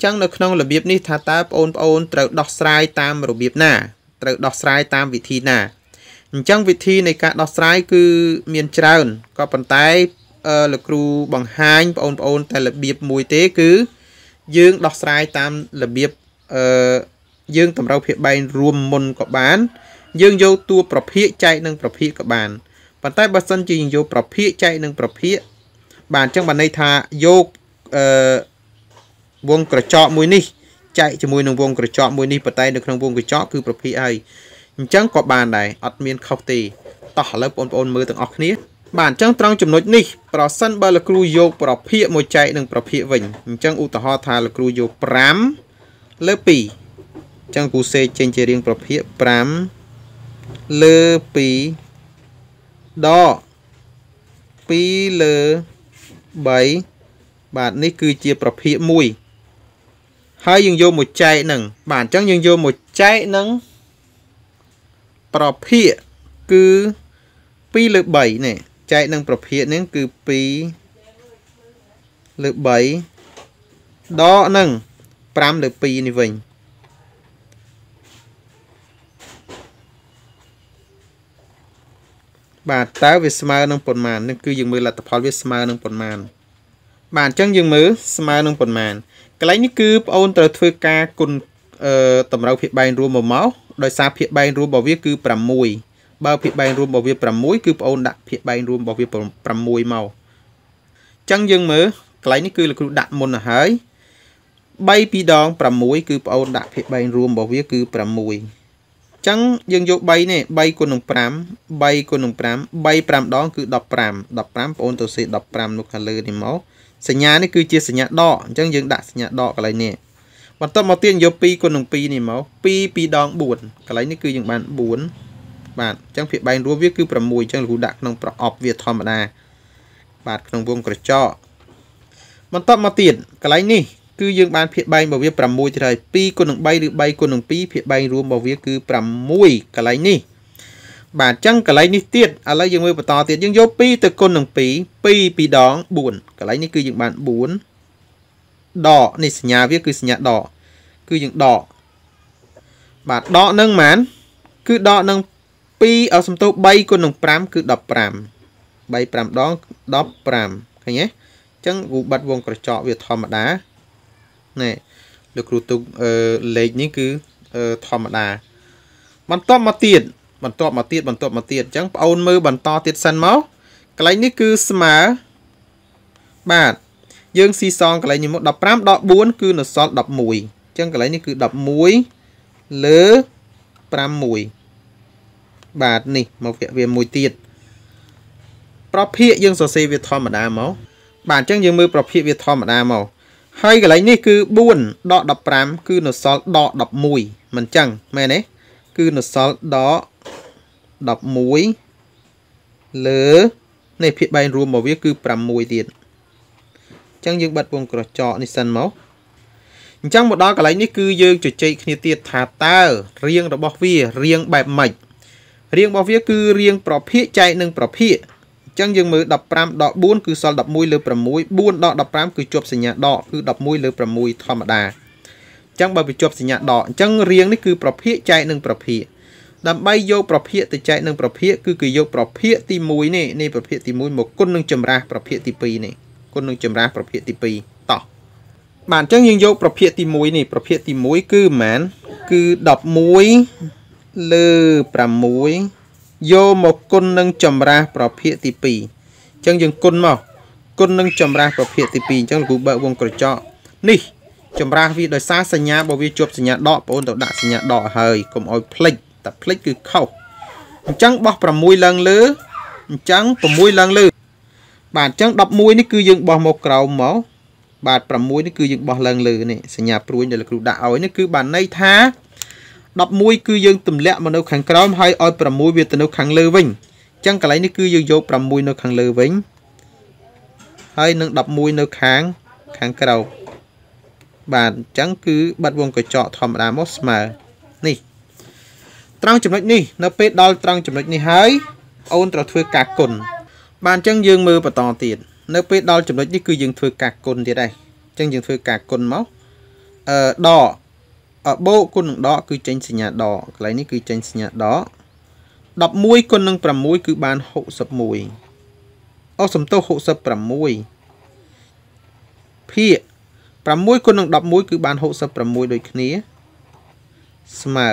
ចឹងនៅក្នុងរបៀបនេះថាតើបងប្អូនត្រូវដោះស្រាយតាមរបៀបណាត្រូវដោះស្រាយតាមវិធីណាអញ្ចឹងវិធីនៃការដោះស្រាយគឺមានច្រើនក៏ប៉ុន្តែលោកគ្រូបង្ហាញបងប្អូនតែរបៀបមួយទេគឺយើងដោះស្រាយតាមរបៀបអឺយើងតម្រូវភាពបែងរួមមុនក៏បាន យើងយកតួប្រភេទចែកនឹងប្រភេទក៏បានប៉ុន្តែបើសិនជាយើងយកប្រភេទចែកនឹងប្រភេទបានអញ្ចឹងបានន័យថាយកអឺ វងក្រចកមួយនេះចែកជាមួយនឹងវងក្រចកមួយនេះប៉ុន្តែនៅក្នុងវងក្រចកគឺប្រភេទហើយអញ្ចឹងក៏បានដែរអត់មានខុសទេតោះឥឡូវបងប្អូនមើលទាំងអស់គ្នាបាទអញ្ចឹងត្រង់ចំណុចនេះប្រសិនបើលោកគ្រូយកប្រភេទមួយចែកនឹងប្រភេទវិញអញ្ចឹងឧទាហរណ៍ថាលោកគ្រូយក5លើ2អញ្ចឹងគ្រូសេចេញជារៀងប្រភេទ5លើ2ដក2លើ3បាទនេះគឺជាប្រភេទមួយ ហើយយើងយកមកចែកនឹងបាទអញ្ចឹងយើងយកមកចែកនឹងប្រភេទគឺ2លើ3នេះចែកនឹងប្រភេទហ្នឹងគឺ2លើ3ដកនឹង5លើ2នេះវិញបាទតើវាស្មើនឹងប៉ុន្មាននឹងគឺយើងមើលលទ្ធផលវាស្មើនឹងប៉ុន្មានបាទអញ្ចឹងយើងមើលស្មើនឹងប៉ុន្មាន កន្លែងនេះគឺបងអូនត្រូវធ្វើការគុណអឺតម្រូវភាពបែងរួមមកមកដោយសារភាពបែងរួមរបស់វាគឺ6បើភាគបែងរួមរបស់វា6គឺបងអូនដាក់ភាគបែងរួមរបស់វា6មកអញ្ចឹងយើងមើលកន្លែងនេះគឺលោកគ្រូដាក់មុនទៅហើយ3ពីរដង6គឺបងអូនដាក់ភាគបែងរួមរបស់វាគឺ6អញ្ចឹងយើងយក3នេះ3គុណនឹង5 3គុណនឹង5 3 5ដងគឺ15 15បងអូនទៅសេ15នោះខាងលើនេះមក សញ្ញានេះគឺជាសញ្ញាដកអញ្ចឹងយើងដាក់សញ្ញាដកកន្លែងនេះបន្ទាប់មកទៀតយក2គុណនឹង2នេះមក2 2ដង4កន្លែងនេះគឺយើងបាន4បាទអញ្ចឹងភាគបែងរួមវាគឺ6អញ្ចឹងលោកគ្រូដាក់ក្នុងប្រអប់វាធម្មតាបាទក្នុងវងក្រចកបន្ទាប់មកទៀតកន្លែងនេះគឺយើងបានភាគបែងរបស់វា6ទៀតហើយ2គុណនឹង3ឬ3គុណនឹង2ភាគបែងរួមរបស់វាគឺ6កន្លែងនេះ បាទអញ្ចឹងកន្លែងនេះទៀតឥឡូវយើងមើលបន្តទៀតយើងយក2ទៅគុណនឹង2 2 2ដង4កន្លែងនេះគឺយើងបាន4ដកនេះសញ្ញាវាគឺសញ្ញាដកគឺយើងដកបាទដកនឹងប៉ុន្មានគឺដកនឹង2អសំទោ3គុណនឹង5គឺ15 3 5ដង15ឃើញទេអញ្ចឹងគូបាត់វងក្រចកវាធម្មតាណែលោកគ្រូទុកអឺលេខនេះគឺធម្មតាបន្ទាប់មកទៀត បន្ទាប់មកទៀតបន្ទាប់មកទៀតអញ្ចឹងបងអូនមើលបន្តទៀតសិនមកកន្លែងនេះគឺស្មើបាទយើងស៊ីសងកន្លែងនេះមក15ដក4គឺនៅសល់11អញ្ចឹងកន្លែងនេះគឺ11លើ51បាទនេះមកវគ្គវាមួយទៀតប្រភេទយើងសរសេរវាធម្មតាមកបាទអញ្ចឹងយើងមើលប្រភេទវាធម្មតាមកហើយកន្លែងនេះគឺ4ដក15គឺនៅសល់ដក11មិនអញ្ចឹងមែនទេគឺនៅសល់ដក 11លើនេះភាគបែងរួមរបស់វាគឺ6ទៀតអញ្ចឹងយើងបិទវងក្រចកនេះសិនមកអញ្ចឹងមកដល់កន្លែងនេះគឺយើងជជែកគ្នាទៀតថាតើរៀងរបស់វារៀងបែបម៉េចរៀងរបស់វាគឺរៀងប្រភេទចែកនឹងប្រភេទអញ្ចឹងយើងមើល15ដក4គឺសល់11លើ6 4ដក15គឺជាប់សញ្ញាដកគឺ11លើ6ធម្មតាអញ្ចឹងបើវាជាប់សញ្ញាដកអញ្ចឹងរៀងនេះគឺប្រភេទចែកនឹងប្រភេទ ដើម្បីយកប្រភេទទៅចែកនឹងប្រភេទគឺគឺយកប្រភេទទី1នេះនេះប្រភេទទី1មកគុណនឹងចម្រាស់ប្រភេទទី2នេះគុណនឹងចម្រាស់ប្រភេទទី2តោះបាទអញ្ចឹងយើងយកប្រភេទទី1នេះប្រភេទទី1គឺប៉ុន្មានគឺ11លើ6យកមកគុណនឹងចម្រាស់ប្រភេទទី2អញ្ចឹងយើងគុណមកគុណនឹងចម្រាស់ប្រភេទទី2អញ្ចឹងលោកគ្រូបើកវងក្រចកនេះចម្រាស់វាដោយសារសញ្ញាបើវាជាប់សញ្ញាដកបងទៅដាក់សញ្ញាដកហើយកុំឲ្យភ្លេច តែភ្លេចគឺខុសអញ្ចឹងបោះ6ឡើងលើអញ្ចឹង6ឡើងលើ បាទអញ្ចឹង11នេះគឺយើងបោះមកក្រោមមកបាទ6នេះគឺយើងបោះឡើងលើនេះសញ្ញាព្រួយដែលលោកគ្រូដាក់ឲ្យនេះគឺបានន័យថា11គឺយើងទម្លាក់មកនៅខាងក្រោមហើយឲ្យ6វាទៅនៅខាងលើវិញអញ្ចឹងកន្លែងនេះគឺយើងយក6នៅខាងលើវិញហើយនឹង11នៅខាងខាងក្រោមបាទអញ្ចឹងគឺបិទវងកញ្ចក់ធម្មតាមកស្មើនេះ ត្រង់ចំណុចនេះនៅពេលដល់ត្រង់ចំណុចនេះហើយអូនត្រូវធ្វើការគុណបាទអញ្ចឹងយើងមើលបន្តទៀតនៅពេលដល់ចំណុចនេះគឺយើងធ្វើការគុណទៀតដែរអញ្ចឹងយើងធ្វើការគុណមកអឺដកបូកគុណនឹងដកគឺចេញសញ្ញាដកកន្លែងនេះគឺចេញសញ្ញាដក11គុណនឹង6គឺបាន61អូសំទោស66ភាគ6គុណនឹង11គឺបាន66ដូចគ្នាស្មើ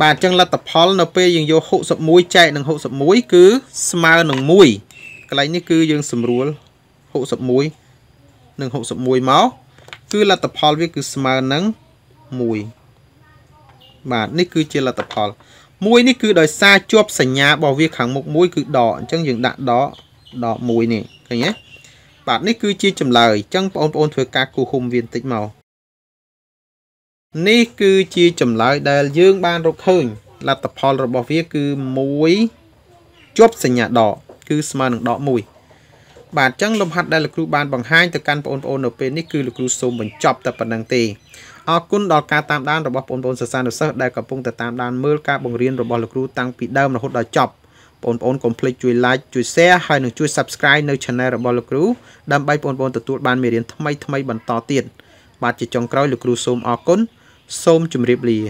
បាទអញ្ចឹងលទ្ធផលនៅពេលយើងយក61ចែកនឹង61គឺស្មើនឹង1កន្លែងនេះគឺយើងស្រួល61និង61មកគឺលទ្ធផលវាគឺស្មើនឹង1បាទនេះគឺជាលទ្ធផល1នេះគឺដោយសារជាប់សញ្ញារបស់វាខាងមុខមួយគឺដកអញ្ចឹងយើងដាក់ដកដក1នេះឃើញទេបាទនេះគឺជាចម្លើយអញ្ចឹងបងប្អូនធ្វើការគូហុំវាបន្តិចមក នេះគឺជាចម្លើយដែលយើងបានរកឃើញលទ្ធផលរបស់វាគឺ1ជាប់សញ្ញាដកគឺស្មើនឹងដក1បាទអញ្ចឹងលំហាត់ដែលលោកគ្រូបានបង្ហាញទៅកាន់បងប្អូននៅពេលនេះគឺលោកគ្រូសូមបញ្ចប់តែប៉ុណ្្នឹងទេអរគុណដល់ការតាមដានរបស់បងប្អូនសិស្សានុសិស្សដែលកំពុងតែតាមដានមើលការបង្រៀនរបស់លោកគ្រូតាំងពីដើមរហូតដល់ចប់បងប្អូនកុំភ្លេចជួយ like ជួយ share ហើយនិងជួយ subscribe នៅ channel របស់លោកគ្រូដើម្បីបងប្អូនទទួលបានមេរៀនថ្មីៗបន្តទៀតបាទជាចុងក្រោយលោកគ្រូសូមអរគុណ សូមជម្រាបលា